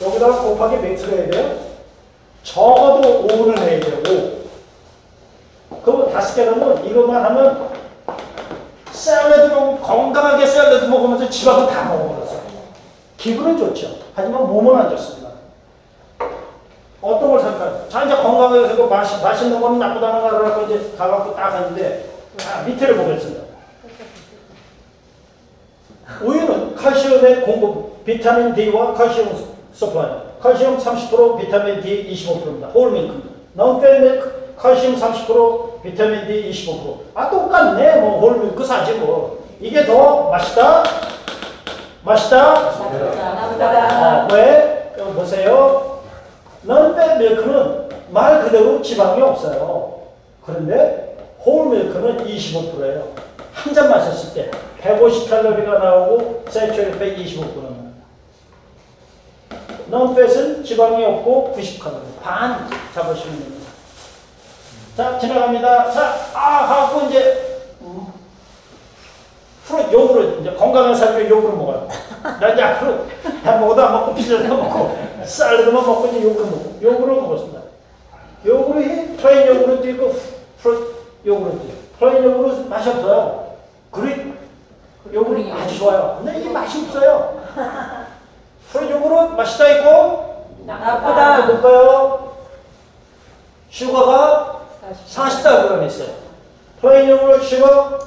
S1: 여기다가 곱하기 몇을 해야 돼요? 적어도 5는 해야 돼요. 5. 그거 다섯 개 넣으면 이것만 하면 샐러드 먹 건강하게 샐러드 먹으면서 지방은 다 먹어버렸어요. 기분은 좋죠. 하지만 몸은 안 좋습니다. 어떤 걸 생각해요? 자, 이제 건강해서 맛, 맛있는 거는 나쁘다는 걸 알고 이제 가갖고 딱 하는데, 자, 밑에를 보겠습니다. 우유는 칼슘의 공급, 비타민 D와 칼슘 supply. 칼슘 30%, 비타민 D 25%입니다. whole milk입니다. non-fat 칼슘 30%, 비타민 D 25%. 아, 똑같네. 뭐, whole milk 사지 뭐. 이게 더 맛있다? 맛있다?
S4: 나보다.
S1: 어, 왜? 여기 보세요. non-fat milk는 말 그대로 지방이 없어요. 그런데 홀밀크는 25%예요. 한 잔 마셨을 때 150칼로리가 나오고 팩 25%입니다. Non-fat은 지방이 없고 90칼로리. 반 잡으시면 됩니다. 자, 지나갑니다. 자, 아, 하고 이제 음, fruit yogurt 이제 건강한 삶의 요구를 먹어요. 나 이제 앞으로 햄버거도 안 먹고 피자도 안 먹고 샐러드만 먹고 이제 요구르 먹고 요구르 먹었습니다. yogurt이 plain yogurt도 있고 fruit yogurt도 있고 plain yogurt 맛이 없어요. Greek yogurt 아주 좋아요. 근데 이게 맛이 없어요. fruit yogurt 맛있다 있고
S4: 나쁘다.
S1: 볼까요? 슈거가 44g 있어요. plain yogurt sugar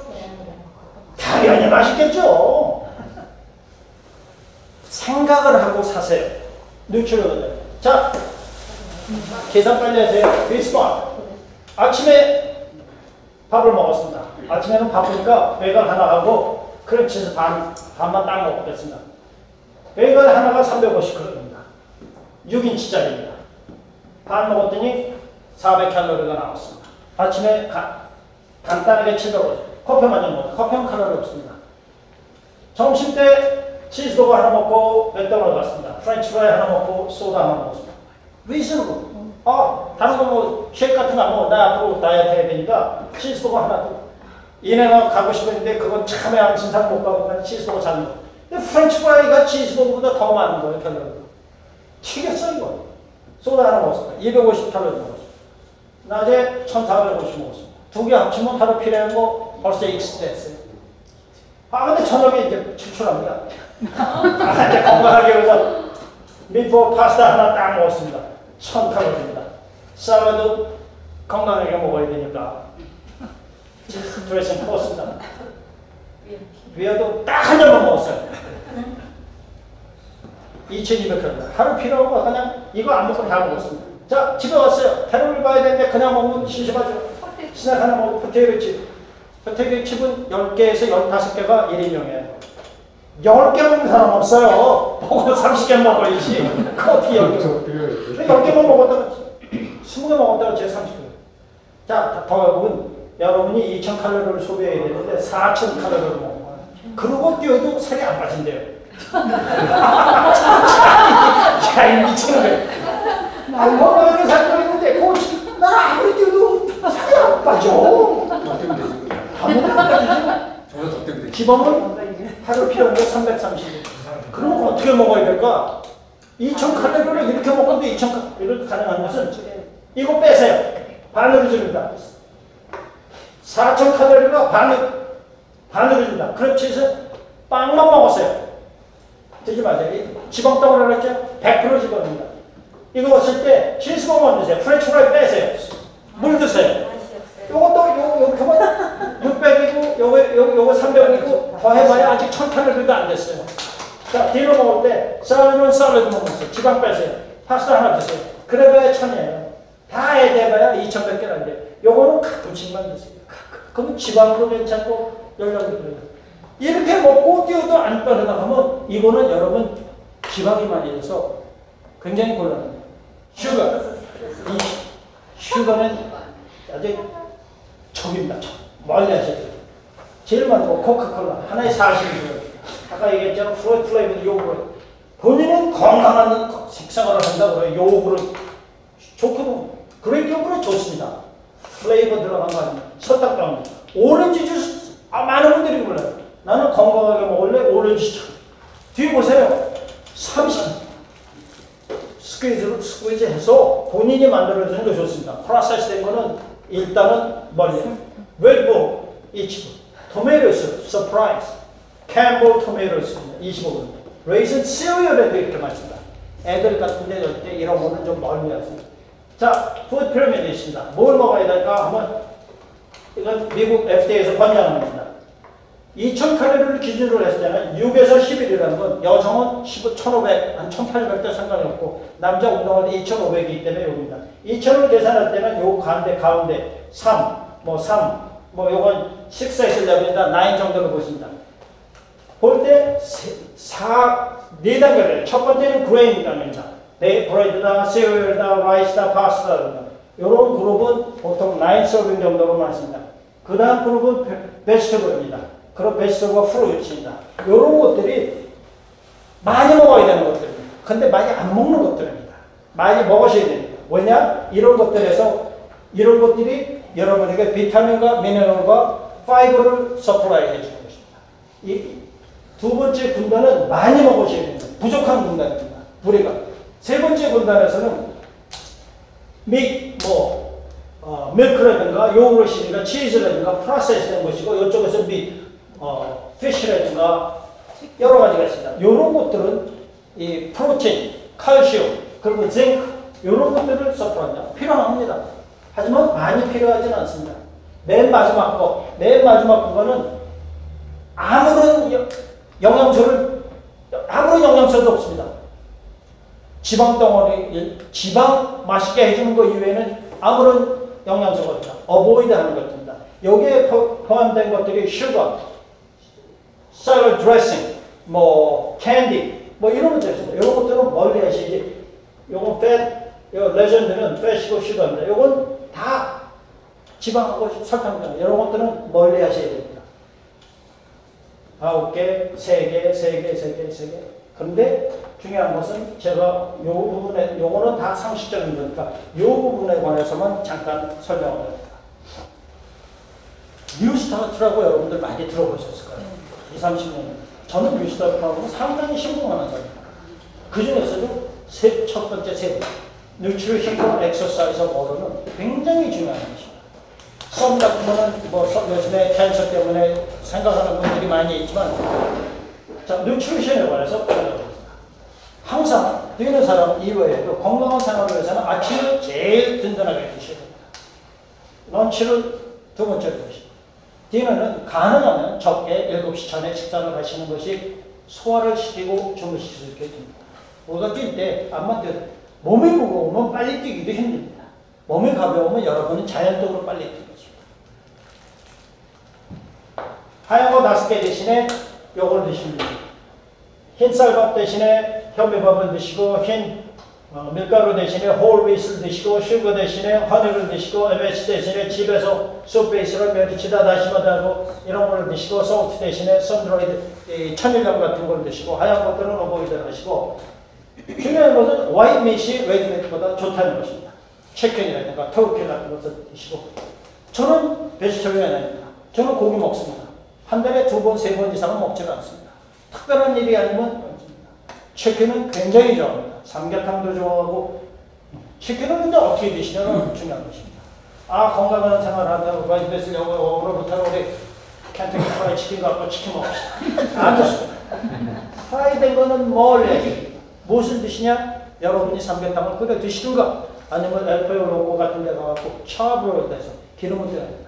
S1: 당연히 맛있겠죠. 생각을 하고 사세요. nutrient을. 자, 계산 빨리 하세요. 비스번. 아침에 밥을 먹었습니다. 아침에는 바쁘니까 베이글 하나 하고 크림치즈 반, 반만 딱 먹겠습니다. 베이글 하나가 350칼로리입니다. 6인치짜리입니다. 반 먹었더니 400칼로리가 나왔습니다. 아침에 가- 간단하게 700칼로리. 커피 한잔 먹어요. 커피는 칼로리 없습니다. 점심 때 치즈버거 하나 먹고 맥도날드 갔습니다. french fry 하나 먹고 소다 하나 먹었습니다. reasonable. 아, 다른 거 뭐 쉐이크 같은 거 안 먹어. 나 앞으로 다이어트 해야 되니까 치즈버거 하나 또. In-N-Out 가고 싶었는데 그건 참에 안 진상 못 가고 그냥 치즈버거 잘 먹어. french fry가 치즈버거보다 더 많은 거예요, 칼로리가. 튀겼어, 이거. 소다 하나 먹었습니다. 250 칼로리 먹었습니다. 낮에 1450 먹었습니다. 두 개 합치면 하루 필요한 거 벌써 익스 됐어요. 아, 근데 저녁에 이제 출출합니다. 아, 이제 건강하게 그래서 미트볼 파스타 하나 딱 먹었습니다. 1000칼로리입니다. 샐러드 건강하게 먹어야 되니까. 드레싱 먹었습니다. 위에도 딱 한 잔만 먹었어요. 2200칼로리. 하루 필요한 거 그냥 이거 안 먹고 다 먹었습니다. 자, 집에 왔어요. 배를 봐야 되는데 그냥 먹으면 심심하죠. 스낵 하나 먹고 포테이토 칩. 표태기 칩은 10개에서 15개가 1인용이에요. 10개 먹는 사람 없어요. 먹으면 30개 먹어야지. 그 어떻게 10개 10개만 먹었다가 20개 먹었다가 제 30개. 자, 더하면 여러분이 2,000칼로리를 소비해야 되는데 4,000칼로리를 먹어요. 그러고 뛰어도 살이 안 빠진대요. 야, 이 미친놈이. 안 건강하게 살 거리는데, 코치, 나는 아무리 뛰어도 살이 안 빠져.
S3: 더 때문에 되지.
S1: 아무리 안 빠지지.
S3: 저보다 더 때문에.
S1: 기본은 하루 필요한 게 330. 그러면 어떻게 먹어야 될까? 2,000칼로리를 이렇게 먹어도 2,000칼로리를 가능한 것은 이거 빼세요. 반으로 줄입니다. 4,000칼로리가 반을, 반으로 준다. 그렇지 해서 빵만 먹었어요. 드지 마세요. 이 지방 덩어리를 했죠? 100% 지방입니다. 이거 먹을 때 신수봉만 드세요. 프렌치 프라이 빼세요. 물 드세요. 요것도 요, 요, 그만 600이고 요거, 요, 요거 300이고 더 해봐야 아직 1000칼로리도 안 됐어요. 자, 디너 먹을 때 쌀은 쌀을 먹었어요. 지방 빼세요. 파스타 하나 드세요. 그래봐야 1000이에요. 다 해대봐야 2100개 안 돼요. 요거는 가끔씩만 드세요. 그러면 지방도 괜찮고 열량도 그래요. 이렇게 먹고 뛰어도 안 빠져나가면 이거는 여러분 지방이 많이 돼서 굉장히 곤란합니다. 슈거. 이 슈거는 아주 적입니다. 적. 멀리 하셔야 돼요. 제일 많은 거 코카콜라. 하나에 40이고요. 아까 얘기했잖아. fruit flavor 요구르트. 본인은 건강한 식생활을 한다고 그래요. 요구르트. 좋게 보면. Greek 요구르트 좋습니다. flavor 들어간 거 아니에요. 설탕 거. 오렌지 주스. 아, 많은 분들이 몰라요. 나는 건강하게 먹을래. 오렌지 주스. 뒤에 보세요. 30. squeeze로 squeeze 해서 본인이 만들어주는 게 좋습니다. process 된 거는 일단은 멀리. 웰브, 이치브, 토메이토스, 서프라이즈, 캠볼 토메이토스 25분. 레이슨 시리얼에도 이렇게 많습니다. 애들 같은 데 절대 이런 거는 좀 멀리 하세요. 자, 푸드 피라미드 있습니다. 뭘 먹어야 될까 하면 이건 미국 FDA에서 권장하는 겁니다. 2000 칼로리를 기준으로 했을 때는 6에서 11이라는 건 여성은 15, 1500, 한 1800도 상관이 없고 남자 운동할 때 2500이기 때문에 여기입니다. 2000을 계산할 때는 요 가운데 가운데 3, 뭐 3, 뭐 요건 식사 있으려면 9 정도로 보십니다. 볼 때 4, 4단계를 해요. 첫 번째는 grain 단계입니다. 네, bread다, 시리얼다, rice다, 파스타다. 요런 그룹은 보통 9 서빙 정도로 많습니다. 그 다음 그룹은 vegetable입니다. 그런 vegetable과 fruit입니다. 요런 것들이 많이 먹어야 되는 것들입니다. 근데 많이 안 먹는 것들입니다. 많이 먹으셔야 됩니다. 왜냐? 이런 것들에서 이런 것들이 여러분에게 비타민과 미네랄과 fiber를 supply 해주는 것입니다. 이 두 번째 군단은 많이 먹으셔야 됩니다. 부족한 군단입니다. 우리가 세 번째 군단에서는 미, 뭐, 어, 밀크라든가 요구르트라든가 치즈라든가 process된 것이고 이쪽에서 미, 어, fish라든가 여러 가지가 있습니다. 이런 것들은 이 protein, 칼슘, 그리고 zinc 이런 것들을 supply합니다. 필요합니다. 하지만 많이 필요하지는 않습니다. 맨 마지막 거, 맨 마지막 거는 아무런 여- 영양소를 아무런 영양소도 없습니다. 지방 덩어리, 지방 맛있게 해주는 것 이외에는 아무런 영양소가 없다. avoid 하는 것입니다. 여기에 포- 포함된 것들이 sugar, 샐러드 드레싱, 뭐 캔디, 뭐 이런 것들 있습니다. 이런 것들은 멀리 하시지. 요건 fat, 요 legend는 fat이고 sugar입니다. 요건 다 지방하고 설탕입니다. 이런 것들은 멀리 하셔야 됩니다. 아홉 개, 세 개, 세 개, 세 개, 세 개. 그런데 중요한 것은 제가 요 부분에, 요거는 다 상식적인 거니까 요 부분에 관해서만 잠깐 설명을 합니다. NEWSTART라고 여러분들 많이 들어보셨을 거예요. 2, 30년. 저는 NEWSTART라고 상당히 신봉하는 사람입니다. 그 중에서도 세, 첫 번째 세 번. 뉴트리션과 엑서사이즈 워는 굉장히 중요한 것입니다. sun 같은 거는 뭐 sun- 요즘에 cancer 때문에 생각하는 분들이 많이 있지만 자, nutrition에 관해서 알려드립니다. 항상 뛰는 사람 이외에도 건강한 생활을 위해서는 아침을 제일 든든하게 드셔야 됩니다. 런치를 두 번째로 드십니다. 디너는 가능하면 적게 7시 전에 식사를 하시는 것이 소화를 시키고 주무실 수 있게 됩니다. 우리가 뛸 때 안만 뛰어 몸이 무거우면 빨리 뛰기도 힘듭니다. 몸이 가벼우면 여러분은 자연적으로 빨리 뛰는 것입니다. 하얀 거 다섯 개 대신에 요걸 돼요. 흰쌀밥 대신에 현미밥을 드시고 흰 어, 밀가루 대신에 whole wheat를 드시고 sugar 대신에 honey를 드시고 MSG 대신에 집에서 soup base를 멸치다 다시마다고 이런 걸 드시고 salt 대신에 sun-dried 이 천일염 같은 걸 드시고 하얀 것들은 avoid 하시고 중요한 것은 white meat이 red meat보다 좋다는 것입니다. 치킨이라든가 터키 같은 것을 드시고 저는 vegetarian입니다. 저는 고기 먹습니다. 한 달에 두 번, 세 번 이상은 먹지 않습니다. 특별한 일이 아니면. 치킨은 굉장히 좋아합니다. 삼계탕도 좋아하고 치킨은 근데 어떻게 드시냐는 중요한 것입니다. 아 건강한 생활 한다고 바이트에서 오늘부터 우리 Kentucky Fried Chicken 갖고 치킨 먹읍시다. 안 좋습니다. fry된 거는 뭘 무엇을 드시냐? 여러분이 삼계탕을 끓여 드시든가 아니면 El Pollo Loco 같은 데 가갖고 charbroil 돼서 기름을 됩니다.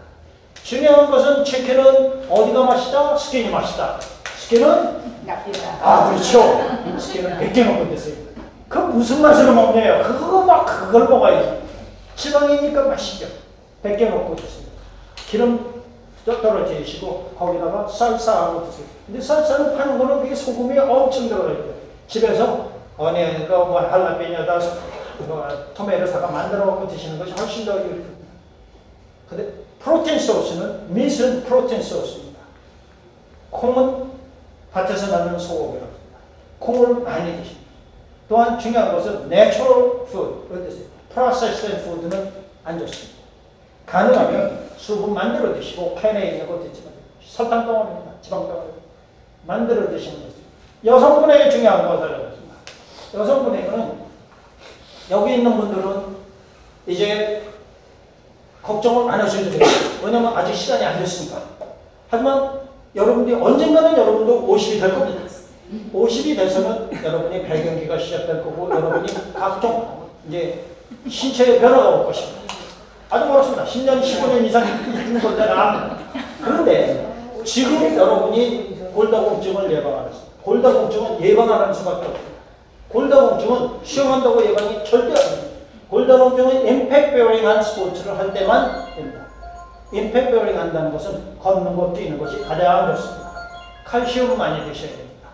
S1: 중요한 것은 치킨은 어디가 맛있다? 스킨이 맛있다. 스킨은
S2: 납니다.
S1: 아 그렇죠. 스킨은 100개 먹고 드세요. 그 무슨 맛으로 먹네요. 그거 막 그걸 먹어야지. 지방이니까 맛있죠. 100개 먹고 드세요. 기름 좀 떨어지시고 거기다가 쌀쌀하고 드세요. 근데 쌀쌀을 파는 거는 그게 소금이 엄청 들어가요. 집에서 어니언과 뭐 할라피뇨다 뭐 토마토 사가 만들어 갖고 드시는 것이 훨씬 더. 근데 protein source는 meat은 protein source입니다. 콩은 밭에서 나는 소고기랍니다. 콩을 많이 드십니다. 또한 중요한 것은 natural food, 어떠세요? process된 food는 안 좋습니다. 가능하면 수분 만들어 드시고 캔에 있는 거 드시면 설탕 덩어리입니다. 지방 덩어리 만들어 드시는 거죠. 여성분에게 중요한 것을. 여성분에게는 여기 있는 분들은 이제 걱정을 안 하셔도 돼요. 왜냐면 아직 시간이 안 됐으니까. 하지만 여러분들이 언젠가는 여러분도 50이 될 겁니다. 50이 돼서는 여러분이 배경기가 시작될 거고 여러분이 각종 이제 신체의 변화가 올 것입니다. 아주 어렵습니다. 10년, 15년 이상 있는 걸 내가 압니다. 그런데 지금 여러분이 골다공증을 예방하는 골다공증은 예방 안 하는 수밖에 없습니다. 골다공증은 시험한다고 예방이 절대 안 됩니다. 골다공증은 임팩 베어링한 스포츠를 할 때만 됩니다. 임팩 베어링 한다는 것은 걷는 것, 뛰는 것이 가장 좋습니다. 칼슘 많이 드셔야 됩니다.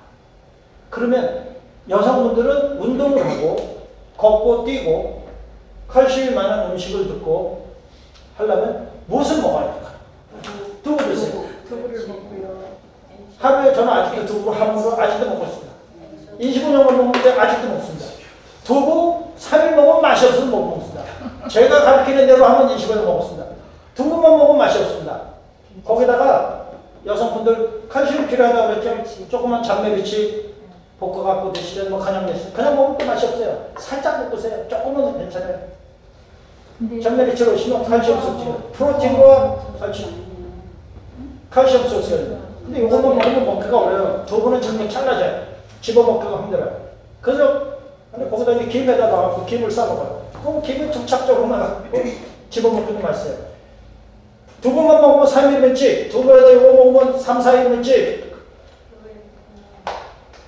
S1: 그러면 여성분들은 운동을 하고 걷고 뛰고 칼슘이 많은 음식을 듣고 하려면 무엇을 먹어야 될까? 두부 드세요.
S4: 두부를 먹고요.
S1: 하루에 저는 아직도 두부 함으로 아직도 먹고 있습니다. 25년을 먹는데 아직도 먹습니다. 두부 3일 먹으면 맛이 없어서 못 먹습니다. 제가 가르치는 대로 하면 20일 먹었습니다. 두부만 먹으면 맛이 없습니다. 거기다가 여성분들 칼슘 필요하다고 그랬죠? 조그만 잡내비치 볶아 갖고 드시든 뭐 그냥 드시든 그냥 먹으면 또 맛이 없어요. 살짝 먹으세요. 조금은 괜찮아요. 잡내비치로 오시면 칼슘 섭취 프로틴과 칼슘 칼슘 섭취를 근데 이것만 먹으면 먹기가 어려워요. 두부는 정말 잘라져요. 집어먹기가 힘들어요. 그래서 근데 거기다 이제 김에다 넣어갖고 김을 싸먹어요. 그럼 김이 접착적으로 나가고 집어먹기도 맛있어요. 두부만 먹으면 3일 먹지, 두부에다 이거 먹으면 3, 4일 먹지,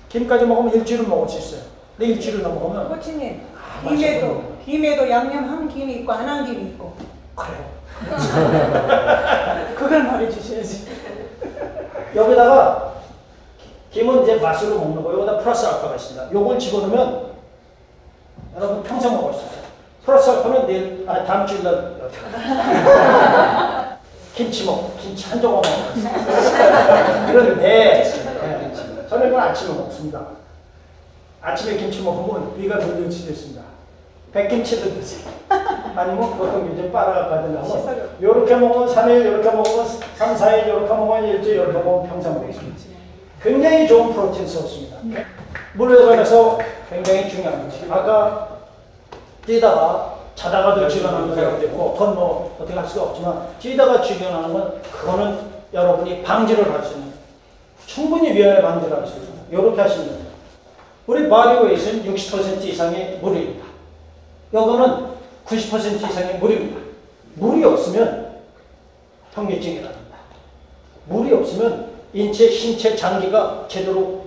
S1: 김까지 먹으면 일주일은 먹을 수 있어요. 근데 일주일을 넘어가면
S5: 코치님
S1: 아,
S5: 김에도 김에도 양념 한 김이 있고 안 한 김이 있고
S1: 그래요.
S5: 그걸 말해주셔야지.
S1: 여기다가 김은 이제 맛으로 먹는 거예요. 여기다 플러스 알파가 있습니다. 요걸 집어넣으면 여러분 평생 먹을 수 있어요. 플러스 알파는 내일, 아, 다음 주일 날 김치 먹고, 김치 한 조각 먹고. 그런데, 예, 저는 이건 아침에 먹습니다. 아침에 김치 먹으면 위가 있습니다. 백김치를 드세요. 아니면 보통 이제 빨아가지고 요렇게 먹으면 3일, 요렇게 먹으면 3, 4일, 요렇게 먹으면 일주일, 요렇게 먹으면 평생 먹습니다. 굉장히 좋은 프로틴 소스입니다. 물에 관해서 굉장히 중요한 거죠. 아까 뛰다가 자다가도 죽어나는 사람도 있고 그건 뭐 어떻게 할 수가 없지만 뛰다가 죽어나는 건 그거는 여러분이 방지를 할 수 있는 충분히 위험에 방지를 할 수 있습니다. 이렇게 하시면 됩니다. 우리 body weight는 60% 이상의 물입니다. 요거는 90% 이상의 물입니다. 물이 없으면 현기증이 납니다. 물이 없으면 인체, 신체, 장기가 제대로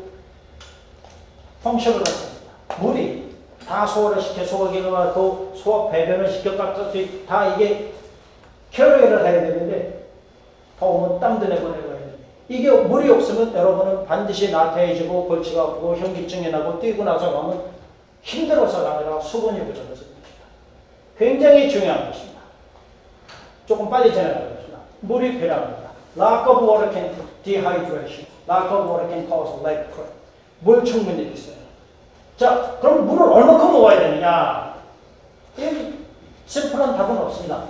S1: function을 하습니다 물이 다 소화를 시켜 소화기가 가고 소화 배변을 시켜 깍깍이 다 이게 캐리어를 해야 되는데 더우면 땀도 내고 내고 해야 됩니다. 이게 물이 없으면 여러분은 반드시 나태해지고 골치가 아프고 현기증이 나고 뛰고 나서 가면 힘들어서가 아니라 수분이 부족해서. 굉장히 중요한 것입니다. 조금 빨리 지나가겠습니다. 물이 필요합니다. Lack of water can dehydration. Lack of water can cause leg cramp. 물 충분히 드세요. 자, 그럼 물을 얼마큼 먹어야 되느냐? 이 심플한 답은 없습니다.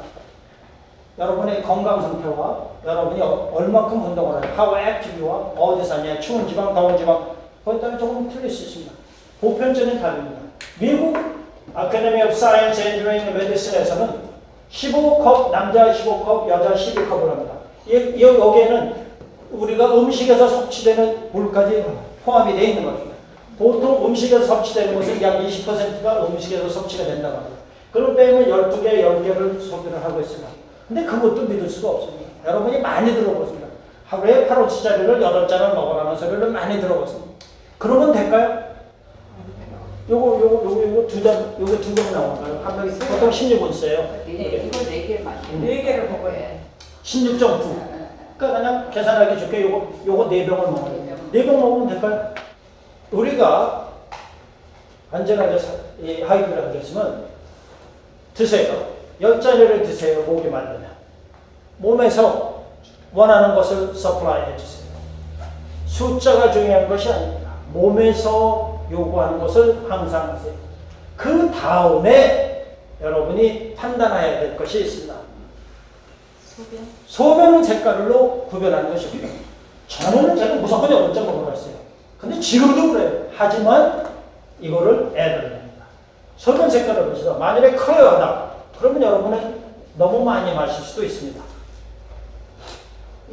S1: 여러분의 건강 상태와 여러분이 어- 얼마큼 운동을 해요. How active와 어디 사냐, 추운 지방, 더운 지방, 거기에 따라 조금 틀릴 수 있습니다. 보편적인 답입니다. 미국 Academy of Science and Medicine에서는 15컵, 남자 15컵, 여자 12컵을 합니다. 여기에는 우리가 음식에서 섭취되는 물까지 포함이 되어 있는 것입니다. 보통 음식에서 섭취되는 것은 약 20%가 음식에서 섭취가 된다고 합니다. 그럼 빼면 12개, 10개를 소비를 하고 있습니다. 근데 그것도 믿을 수가 없습니다. 여러분이 많이 들어보습니다. 하루에 8호치짜리를 8잔을 먹으라는 소리를 많이 들어봤습니다. 그러면 될까요? 요거, 요거, 요거, 요거 두 잔, 요거 두 개면 나올까요? 한 명이 보통 16원 써요.
S2: 네, 이거 네 개를 마시는
S5: 네 개를 먹어야 돼.
S1: 16.9. 그러니까 그냥 계산하기 좋게 요거 요거 네 병을 먹어야 돼요. 네병 먹으면 될까요? 우리가 안전하게 하이브를 하겠으면 드세요. 열 잔을 드세요. 목이 말르면 몸에서 원하는 것을 supply 해주세요. 숫자가 중요한 것이 아닙니다. 몸에서 요구하는 것을 항상 하세요. 그 다음에 여러분이 판단해야 될 것이 있습니다.
S4: 소변?
S1: 소변은 색깔로 구별하는 것입니다. 전에는 제가 무조건 장 먹어봤어요. 근데 지금도 그래요. 하지만 이거를 애를 냅니다. 소변 색깔을 보시다. 만약에 커요 하다. 그러면 여러분은 너무 많이 마실 수도 있습니다.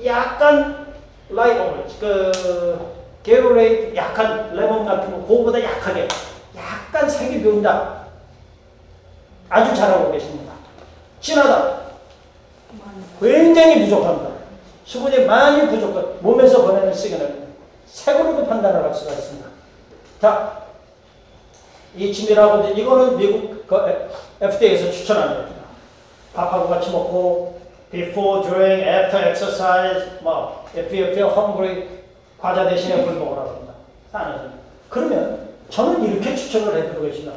S1: 약간 라이브 그 게로레이트 약간 레몬 같은 거 그거보다 약하게 약간 색이 비운다. 아주 잘하고 계십니다. 진하다. 굉장히 부족합니다. 수분이 많이 부족한 몸에서 보내는 시그널 색으로도 판단을 할 수가 있습니다. 자, 이 하는데 이거는 미국 그 FDA에서 추천하는 겁니다. 밥하고 같이 먹고 before, during, after exercise, 뭐 if you feel hungry 과자 대신에 물 먹으라고 합니다. 그러면 저는 이렇게 추천을 해드리고 있습니다.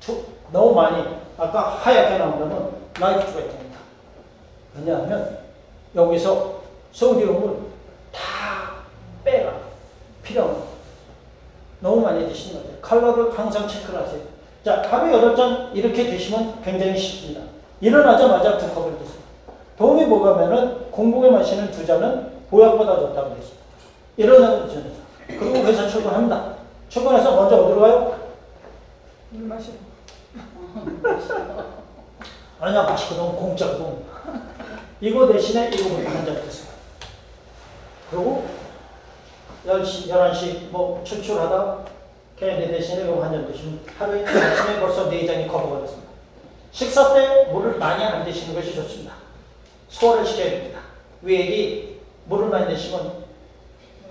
S1: 두- 너무 많이 아까 하얗게 나온다면 over hydrate입니다. 왜냐하면 여기서 sodium을 다 빼라. 필요한 거. 너무 많이 드시는 거죠. 칼로리를 항상 체크를 하세요. 자, 하루에 여덟 잔 이렇게 드시면 굉장히 쉽습니다. 일어나자마자 두 컵을 드세요. 도움이 뭐가 면은 공복에 마시는 두 잔은 보약보다 좋다고 그랬어요. 일어나기 전에. 그리고 회사 출근합니다. 출근해서 먼저 어디로 가요?
S5: 물 마시고.
S1: 아니야, 맛있거든. 공짜거든. 이거 대신에 이거부터 한잔 드세요. 그리고 10시, 11시 뭐 출출하다 캔디 대신에 이거 한잔 드시면 하루에 아침에 벌써 4잔이 커버가 됐습니다. 식사 때 물을 많이 안 드시는 것이 좋습니다. 소화를 시켜야 됩니다. 위액이 물을 많이 드시면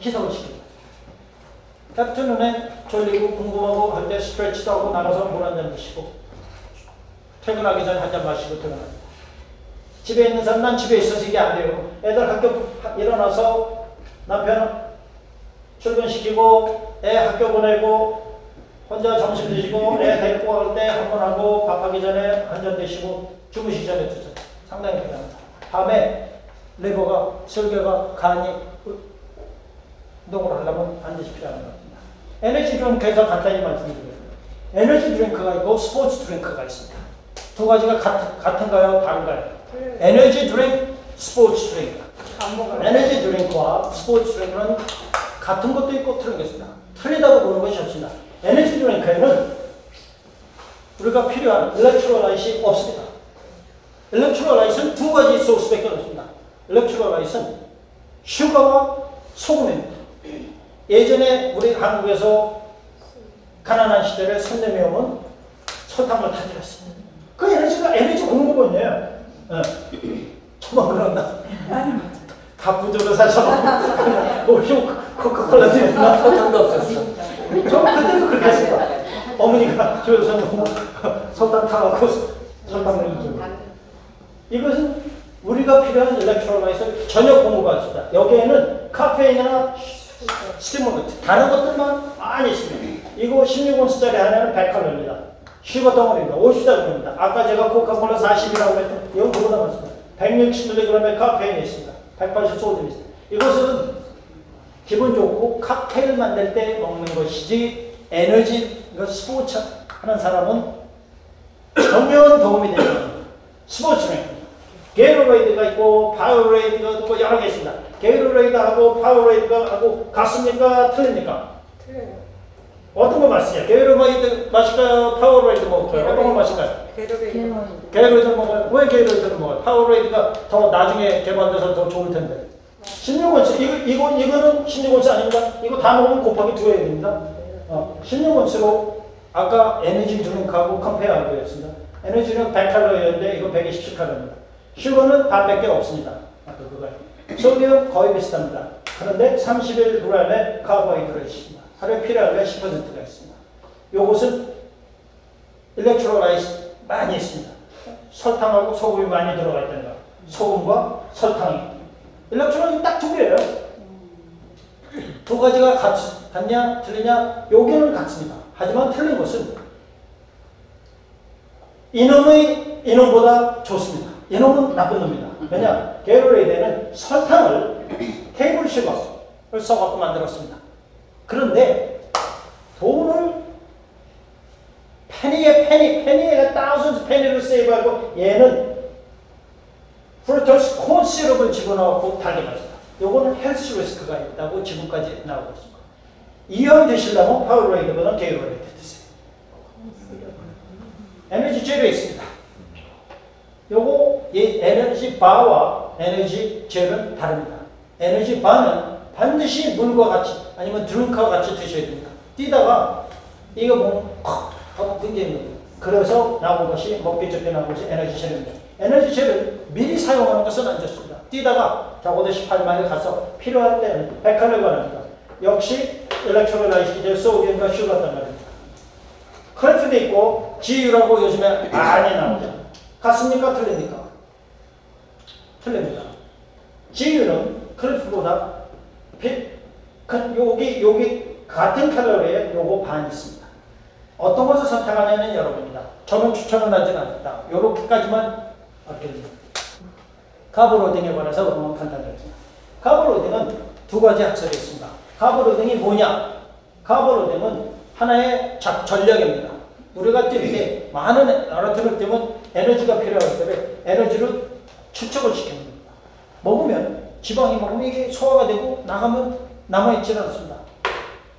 S1: 희석을 시킵니다. 애프터눈에 졸리고 궁금하고 할 때 스트레치도 하고 나가서 물 한 잔 드시고 퇴근하기 전에 한 잔 마시고 퇴근합니다. 집에 있는 사람 난 집에 있어서 이게 안 돼요. 애들 학교 하- 일어나서 남편 출근시키고 애 학교 보내고 혼자 점심 드시고 애 데리고 갈 때 한 번 하고 밥하기 전에 한 잔 드시고 주무시기 전에 두 잔. 상당히 필요합니다. 밤에 liver가 설계가 간이 운동을 하려면 반드시 필요한 것 같습니다. 에너지 드링크에서 간단히 말씀드리겠습니다. 에너지 드링크가 있고 스포츠 드링크가 있습니다. 두 가지가 같, 같은가요? 다른가요? 에너지 드링크, 스포츠 드링크. 에너지 드링크와 스포츠 드링크는 같은 것도 있고 틀린 게 있습니다. 틀리다고 보는 것이 없습니다. 에너지 드링크에는 우리가 필요한 electrolyte이 없습니다. electrolyte는 두 가지 source밖에 없습니다. electrolyte는 sugar와 소금입니다. 예전에 우리 한국에서 가난한 손님이 오면 설탕을 타들였습니다. 그 에너지가 에너지 공급원이에요. 예. 저만 그런다. 다 부조로 사셔. 뭐, 코카콜라 드렸나? 설탕도 없었어. 저 그때도 그렇게 했습니다. 어머니가 집에서 너무 설탕 타갖고 설탕을 좀. 이것은 우리가 필요한 electrolyte를 전혀 공급하지 습니다 여기에는 카페인이나 stimulant 다른 것들만 많이 있습니다. 이거 16온스짜리 하나는 100칼로리입니다. sugar 덩어리입니다. 54g입니다. 아까 제가 코카콜라 40이라고 했던 이건 그보다 많습니다. 160mg의 카페인이 있습니다. 180 소금이 있습니다. 이것은 기분 좋고 칵테일 만들 때 먹는 것이지 에너지 이거 스포츠 하는 사람은 전혀 도움이 되는 겁니다. 스포츠맨 Gatorade가 있고 Powerade가 있고 여러 개 있습니다. Gatorade하고 Powerade가 하고 같습니까? 틀립니까?
S5: 틀려요.
S1: 어떤 거 맛있어요? Gatorade 마실까요? Powerade 먹을까요? 어떤 거 마실까요?
S5: 게르베
S1: Gatorade 먹어요. 왜 Gatorade를 먹어요? Powerade가 더 나중에 개발돼서 더 좋을 텐데. 16온스 이거 이거 이거는 16온스 아닙니다. 이거 다 먹으면 곱하기 2 해야 됩니다. 어, 16온스로 아까 에너지 드링크하고 compare하고 했습니다. 에너지는 100칼로리였는데 이거 127칼로리입니다. sugar는 반밖에 없습니다. 아까 그거. sodium 거의 비슷합니다. 그런데 31g의 carbohydrate 있습니다. 하루에 필요한 게 10%가 있습니다. 요것은 electrolyte 많이 있습니다. 설탕하고 소금이 많이 들어가 있다는 거. 소금과 설탕이. 일렉트로는 딱두 개예요. 두 가지가 같, 같냐 틀리냐 여기는 같습니다. 하지만 틀린 것은 이놈의 이놈보다 좋습니다. 이놈은 나쁜 놈이다. 왜냐 게로레이드는 설탕을 테이블 슈거를 써갖고 만들었습니다. 그런데 돈을 페니에 페니, 페니에가 thousands 페니를 세이브하고 얘는 fructose corn syrup을 집어넣고 달게 맞습니다. 요거는 health risk가 있다고 지금까지 나오고 있습니다. 이왕 드시려면 Powerade보다 Gatorade 드세요. 에너지 젤이 있습니다. 요거 이 에너지 바와 에너지 젤은 다릅니다. 에너지 바는 반드시 물과 같이 아니면 드링크와 같이 드셔야 됩니다. 뛰다가 이거 뭐 하고 굉장히 거예요. 그래서 나온 것이 먹기 좋게 나온 것이 에너지 젤입니다. 에너지 젤을 미리 사용하는 것은 안 좋습니다. 뛰다가 적어도 18마일 가서 필요할 때는 100칼로리 바랍니다. 역시 electrolyte sodium과 sugar란 말입니다. Clif도 있고 GU라고 요즘에 많이 나오죠. 같습니까? 틀립니까? 틀립니다. GU는 큰- 여기 여기 같은 칼로리에 요거 반 있습니다. 어떤 것을 선택하냐는 여러분입니다. 저는 추천을 하진 않습니다. 요렇게까지만 아껴줍니다. 카브로딩에 관해서 그러면 간단하겠습니다. 카브로딩은 두 가지 학설이 있습니다. 카브로딩이 뭐냐? 카브로딩은 하나의 자- 전략입니다. 우리가 뛸 때 많은 마라톤을 뛰면 에너지가 필요하기 때문에 에너지를 축적을 시키는 겁니다. 먹으면 지방이 먹으면 이게 소화가 되고 나가면 남아있지 않습니다.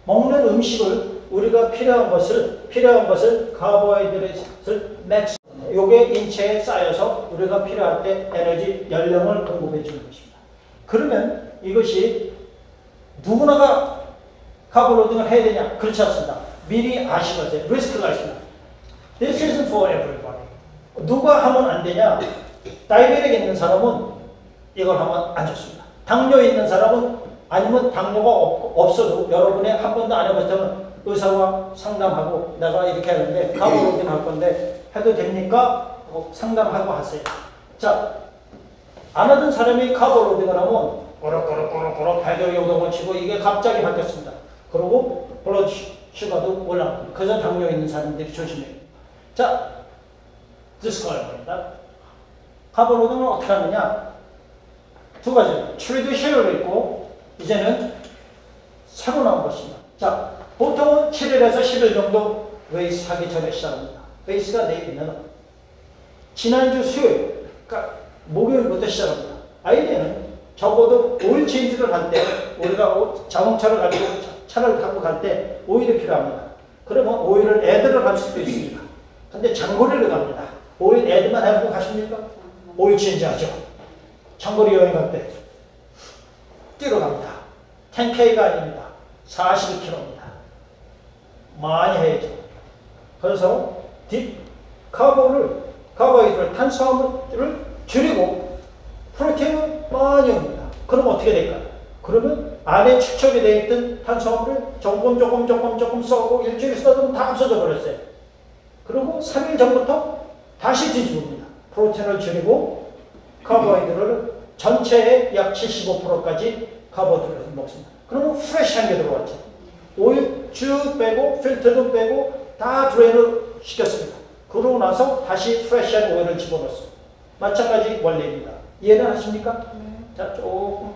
S1: 먹는 음식을 우리가 필요한 것을 필요한 것을 carbohydrate를 max 요게 인체에 쌓여서 우리가 필요할 때 에너지 연령을 공급해 주는 것입니다. 그러면 이것이 누구나가 carbo loading을 해야 되냐? 그렇지 않습니다. 미리 아시면서 risk가 있습니다. This isn't for everybody. 누가 하면 안 되냐? diabetic 있는 사람은 이걸 하면 안 좋습니다. 당뇨 있는 사람은 아니면 당뇨가 없, 없어도 여러분이 한 번도 안 해봤다면 의사와 상담하고 내가 이렇게 하는데 carbo loading 할 건데 해도 됩니까? 어, 상담하고 하세요. 자, 안 하던 사람이 carbo loading을 하면 꼬락꼬락꼬락꼬락 배도 요동을 치고 이게 갑자기 바뀌었습니다. 그리고 blood sugar도 올라갑니다. 그래서 당뇨 있는 사람들이 조심해요. 자, 디스커입니다. carbo loading을 어떻게 하느냐? 두 가지. traditional로 있고 이제는 새로 나온 것입니다. 자, 보통은 7일에서 10일 정도 웨이스 하기 전에 시작합니다. race가 내일이면 지난주 수요일, 그러니까 목요일부터 시작합니다. 아이디어는 적어도 oil change를 할때 우리가 오- 자동차를 가지고 차- 차를 타고 갈 때 오일이 필요합니다. 그러면 오일을 add를 할 수도 있습니다. 근데 장거리를 갑니다. 오일 add만 하고 가십니까? 오일 change 하죠. 장거리 여행 갈 때 뛰러 갑니다. 10K가 아닙니다. 42km입니다. 많이 해야죠. 그래서 deep carbo를 carbohydrate를 탄수화물을 줄이고 프로테인을 많이 올립니다. 그럼 어떻게 될까요? 그러면 안에 축적이 되어 있던 탄수화물을 조금 조금 조금 조금 쓰고 일주일 쓰다 다 없어져 버렸어요. 그리고 3일 전부터 다시 뒤집습니다. 프로테인을 줄이고 카보하이드를 전체의 약 75%까지 카보드를 먹습니다. 그러면 fresh한 게 들어왔죠. 오일 쭉 빼고 필터도 빼고 다 drain을 시켰습니다. 그러고 나서 다시 프레시한 오일을 집어넣었습니다. 마찬가지 원리입니다. 이해는 하십니까? 자, 조금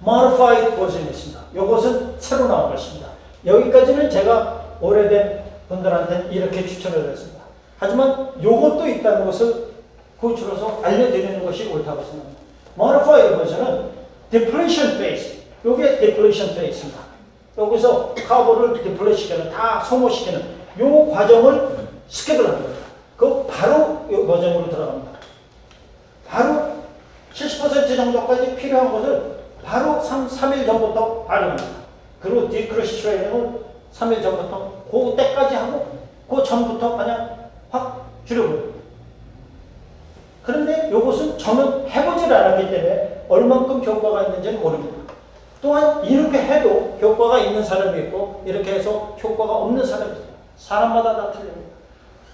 S1: modified 버전이 있습니다. 이것은 새로 나온 것입니다. 여기까지는 제가 오래된 분들한테 이렇게 추천을 했습니다. 하지만 이것도 있다는 것을 구출해서 알려드리는 것이 옳다고 생각합니다. modified 버전은 depletion phase, 이게 depletion phase입니다. 여기서 carbo를 deplete 시키는 다 소모시키는 요 과정을 skip을 합니다. 그 바로 요 과정으로 들어갑니다. 바로 70% 정도까지 필요한 것을 바로 3, 3일 전부터 들어갑니다. 그리고 decrease 트레이닝은 3일 전부터 그 때까지 하고 그 전부터 그냥 확 줄여버립니다. 그런데 이것은 저는 해보질 않았기 때문에 얼만큼 효과가 있는지는 모릅니다. 또한 이렇게 해도 효과가 있는 사람이 있고 이렇게 해서 효과가 없는 사람이 있습니다. 사람마다 다 틀립니다.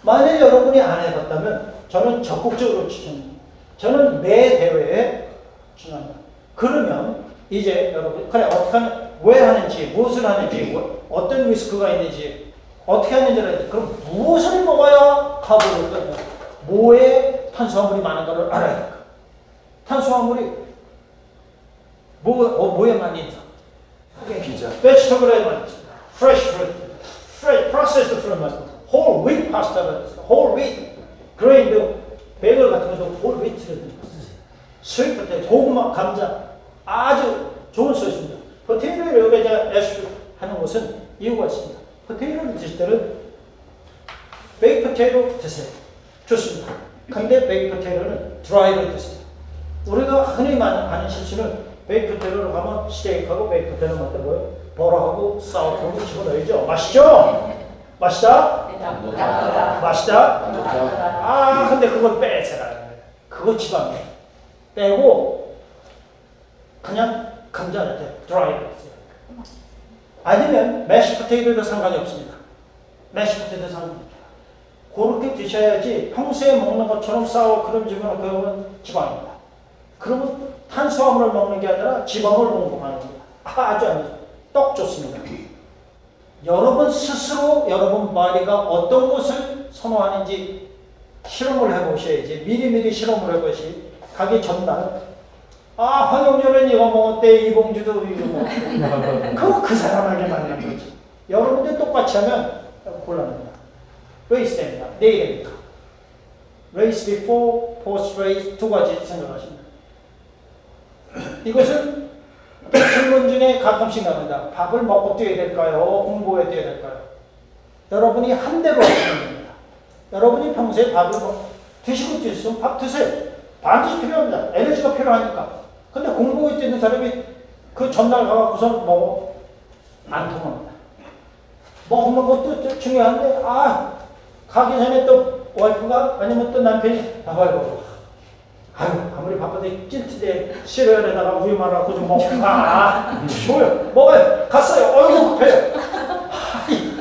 S1: 만일 여러분이 안 해봤다면 저는 적극적으로 추천합니다. 저는 매 대회에 추천합니다. 그러면 이제 여러분 그래 어떻게 하는 왜 하는지 무엇을 하는지 뭐, 어떤 리스크가 있는지 어떻게 하는지를 그럼 무엇을 먹어야 카보를 끊냐 뭐에 탄수화물이 많은 것을 알아야 될까 탄수화물이 뭐, 어, 뭐에 많이 있어?
S3: 피자.
S1: vegetable에 많이 있습니다. Processed fruit 많이 있습니다. whole wheat pasta가 있어요. whole wheat, grained 베이글 같은 것도 whole wheat를 넣었어요. sweet potato, 고구마, 감자 아주 좋은 source입니다. potato를 여기 이제 애쉬 하는 것은 이유가 있습니다. potato를 드실 때는 baked potato 드세요. 좋습니다. 근데 baked potato는 dry를 드세요. 우리가 흔히 많이 하는 실수는 baked potato를 가면 스테이크하고 baked potato 맞다고요. 버러하고 사우프로 집어넣어야죠. 맛있죠? 맛있다? 맛있다? 아, 근데 그걸 빼세요. 그거 지방이에요. 빼고 그냥 감자한테 dry를 했어요. 아니면 mashed potato도 상관이 없습니다. mashed potato 상관이 없어요. 그렇게 드셔야지 평소에 먹는 것처럼 sour cream 집어넣고 그러면 지방입니다. 그러면 탄수화물을 먹는 게 아니라 지방을 공급하는 겁니다. 아주 아주 떡 좋습니다. 여러분 스스로 여러분 body가 어떤 것을 선호하는지 실험을 해보셔야지. 미리미리 실험을 해보시. 가기 전날 아 황영조는 이거 먹었대 이봉주도 이거 먹었대. 그거 그 사람에게 맞는 거지. 여러분들 똑같이 하면 곤란합니다. 레이스입니다 내일입니다 레이스 before, post race 두 가지 생각하십니다. 이것은 질문 중에 가끔씩 나옵니다. 밥을 먹고 뛰어야 될까요? 공복에 뛰어야 될까요? 여러분이 한 대로 하시면 됩니다. 여러분이 평소에 밥을 먹, 드시고 뛰었으면 밥 드세요. 반드시 필요합니다. 에너지가 필요하니까. 근데 공복에 뛰는 사람이 그 전날 가고선 먹어. 안 통합니다. 먹는 것도 좀 중요한데, 아, 가기 전에 또 와이프가 아니면 또 남편이 나봐요. 아유, 아무리 바빠도 찔트대 시리얼에다가 우유 말아갖고 좀 먹고 가. 줘요. 먹어요. 갔어요. 어이구. 아이,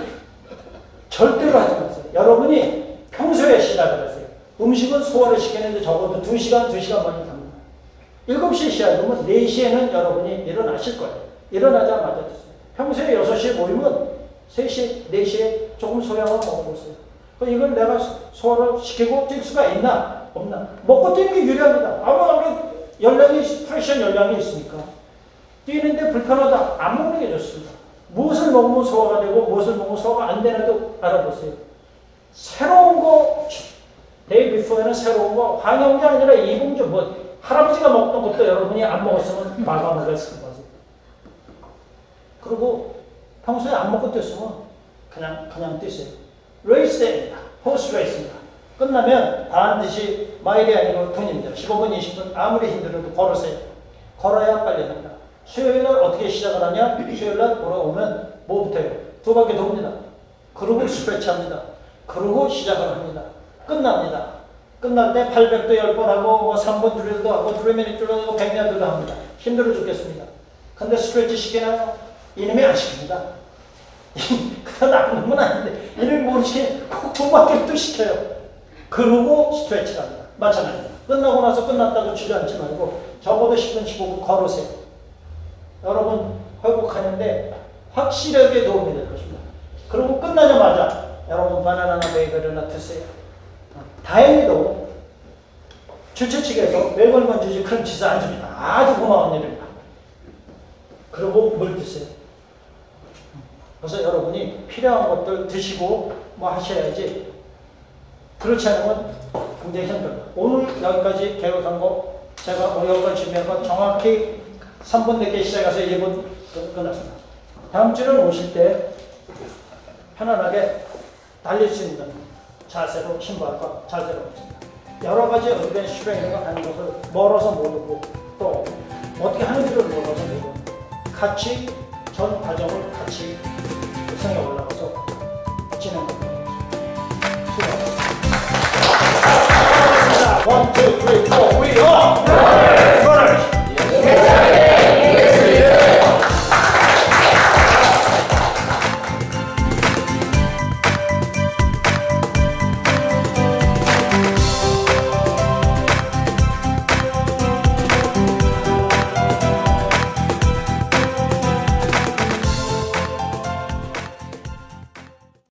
S1: 절대로 하지 마세요. 여러분이 평소에 시작을 하세요. 음식은 소화를 시키는데 적어도 2시간, 2시간 반이 갑니다. 7시에 시작하면 4시에는 여러분이 일어나실 거예요. 일어나자마자 드세요. 평소에 6시에 모이면 3시, 4시에 조금 소량을 먹어보세요. 그 이걸 내가 소화를 시키고 뛸 수가 있나? 없나? 먹고 뛰는 게 유리합니다. 아무래도 열량이, 프레션 열량이 있으니까. 뛰는데 불편하다. 안 먹는 게 좋습니다. 무엇을 먹으면 소화가 되고 무엇을 먹으면 소화가 안 되나도 알아보세요. 새로운 거, day before에는 새로운 거, 황영조 아니라 이봉주, 뭐, 할아버지가 먹던 것도 여러분이 안 먹었으면 마감을 했을 거죠. 그리고 평소에 안 먹고 뛰었으면 그냥, 그냥 뛰세요. 레이스 때입니다. post race입니다. 끝나면 반드시 마일이 아니고 분입니다. 15분, 20분 아무리 힘들어도 걸으세요. 걸어야 빨리 합니다. 수요일 날 어떻게 시작을 하냐? 수요일 날 돌아오면 뭐부터 해요? 두 바퀴 돕니다. 그러고 스트레치 합니다. 그러고 시작을 합니다. 끝납니다. 끝날 때 800도 10번 하고 뭐 3번 줄여도 하고 3미닛 줄여도 100야드도 합니다. 힘들어 죽겠습니다. 근데 스트레치 시키나요? 이놈이 안 시킵니다. 그다 나쁜 놈은 아닌데 이를 모르시게 꼭두 바퀴 또 시켜요. 그러고 스트레치를 합니다. 마찬가지입니다. 끝나고 나서 끝났다고 주저앉지 말고 적어도 10분, 15분 걸으세요. 여러분 회복하는데 확실하게 도움이 될 것입니다. 그리고 끝나자마자 여러분 바나나나 베이글이나 드세요. 어, 다행히도 주최 측에서 외골만 주지 그런 짓을 안 줍니다. 아주 고마운 일입니다. 그리고 물 드세요. 그래서 여러분이 필요한 것들 드시고 뭐 하셔야지 그렇지 않으면 굉장히 힘들어요. 오늘 여기까지 계획한 거 제가 오늘 여기까지 준비한 거 정확히 3분 늦게 시작해서 1분 끝났습니다. 다음 주는 오실 때 편안하게 달릴 수 있는 자세로 신발과 자세로 여러 가지 의견 슈레이가 하는 것을 멀어서 모르고 또 어떻게 하는지를 몰라서 모르고 같이 전 과정을 같이 성에 올라가서 진행합니다.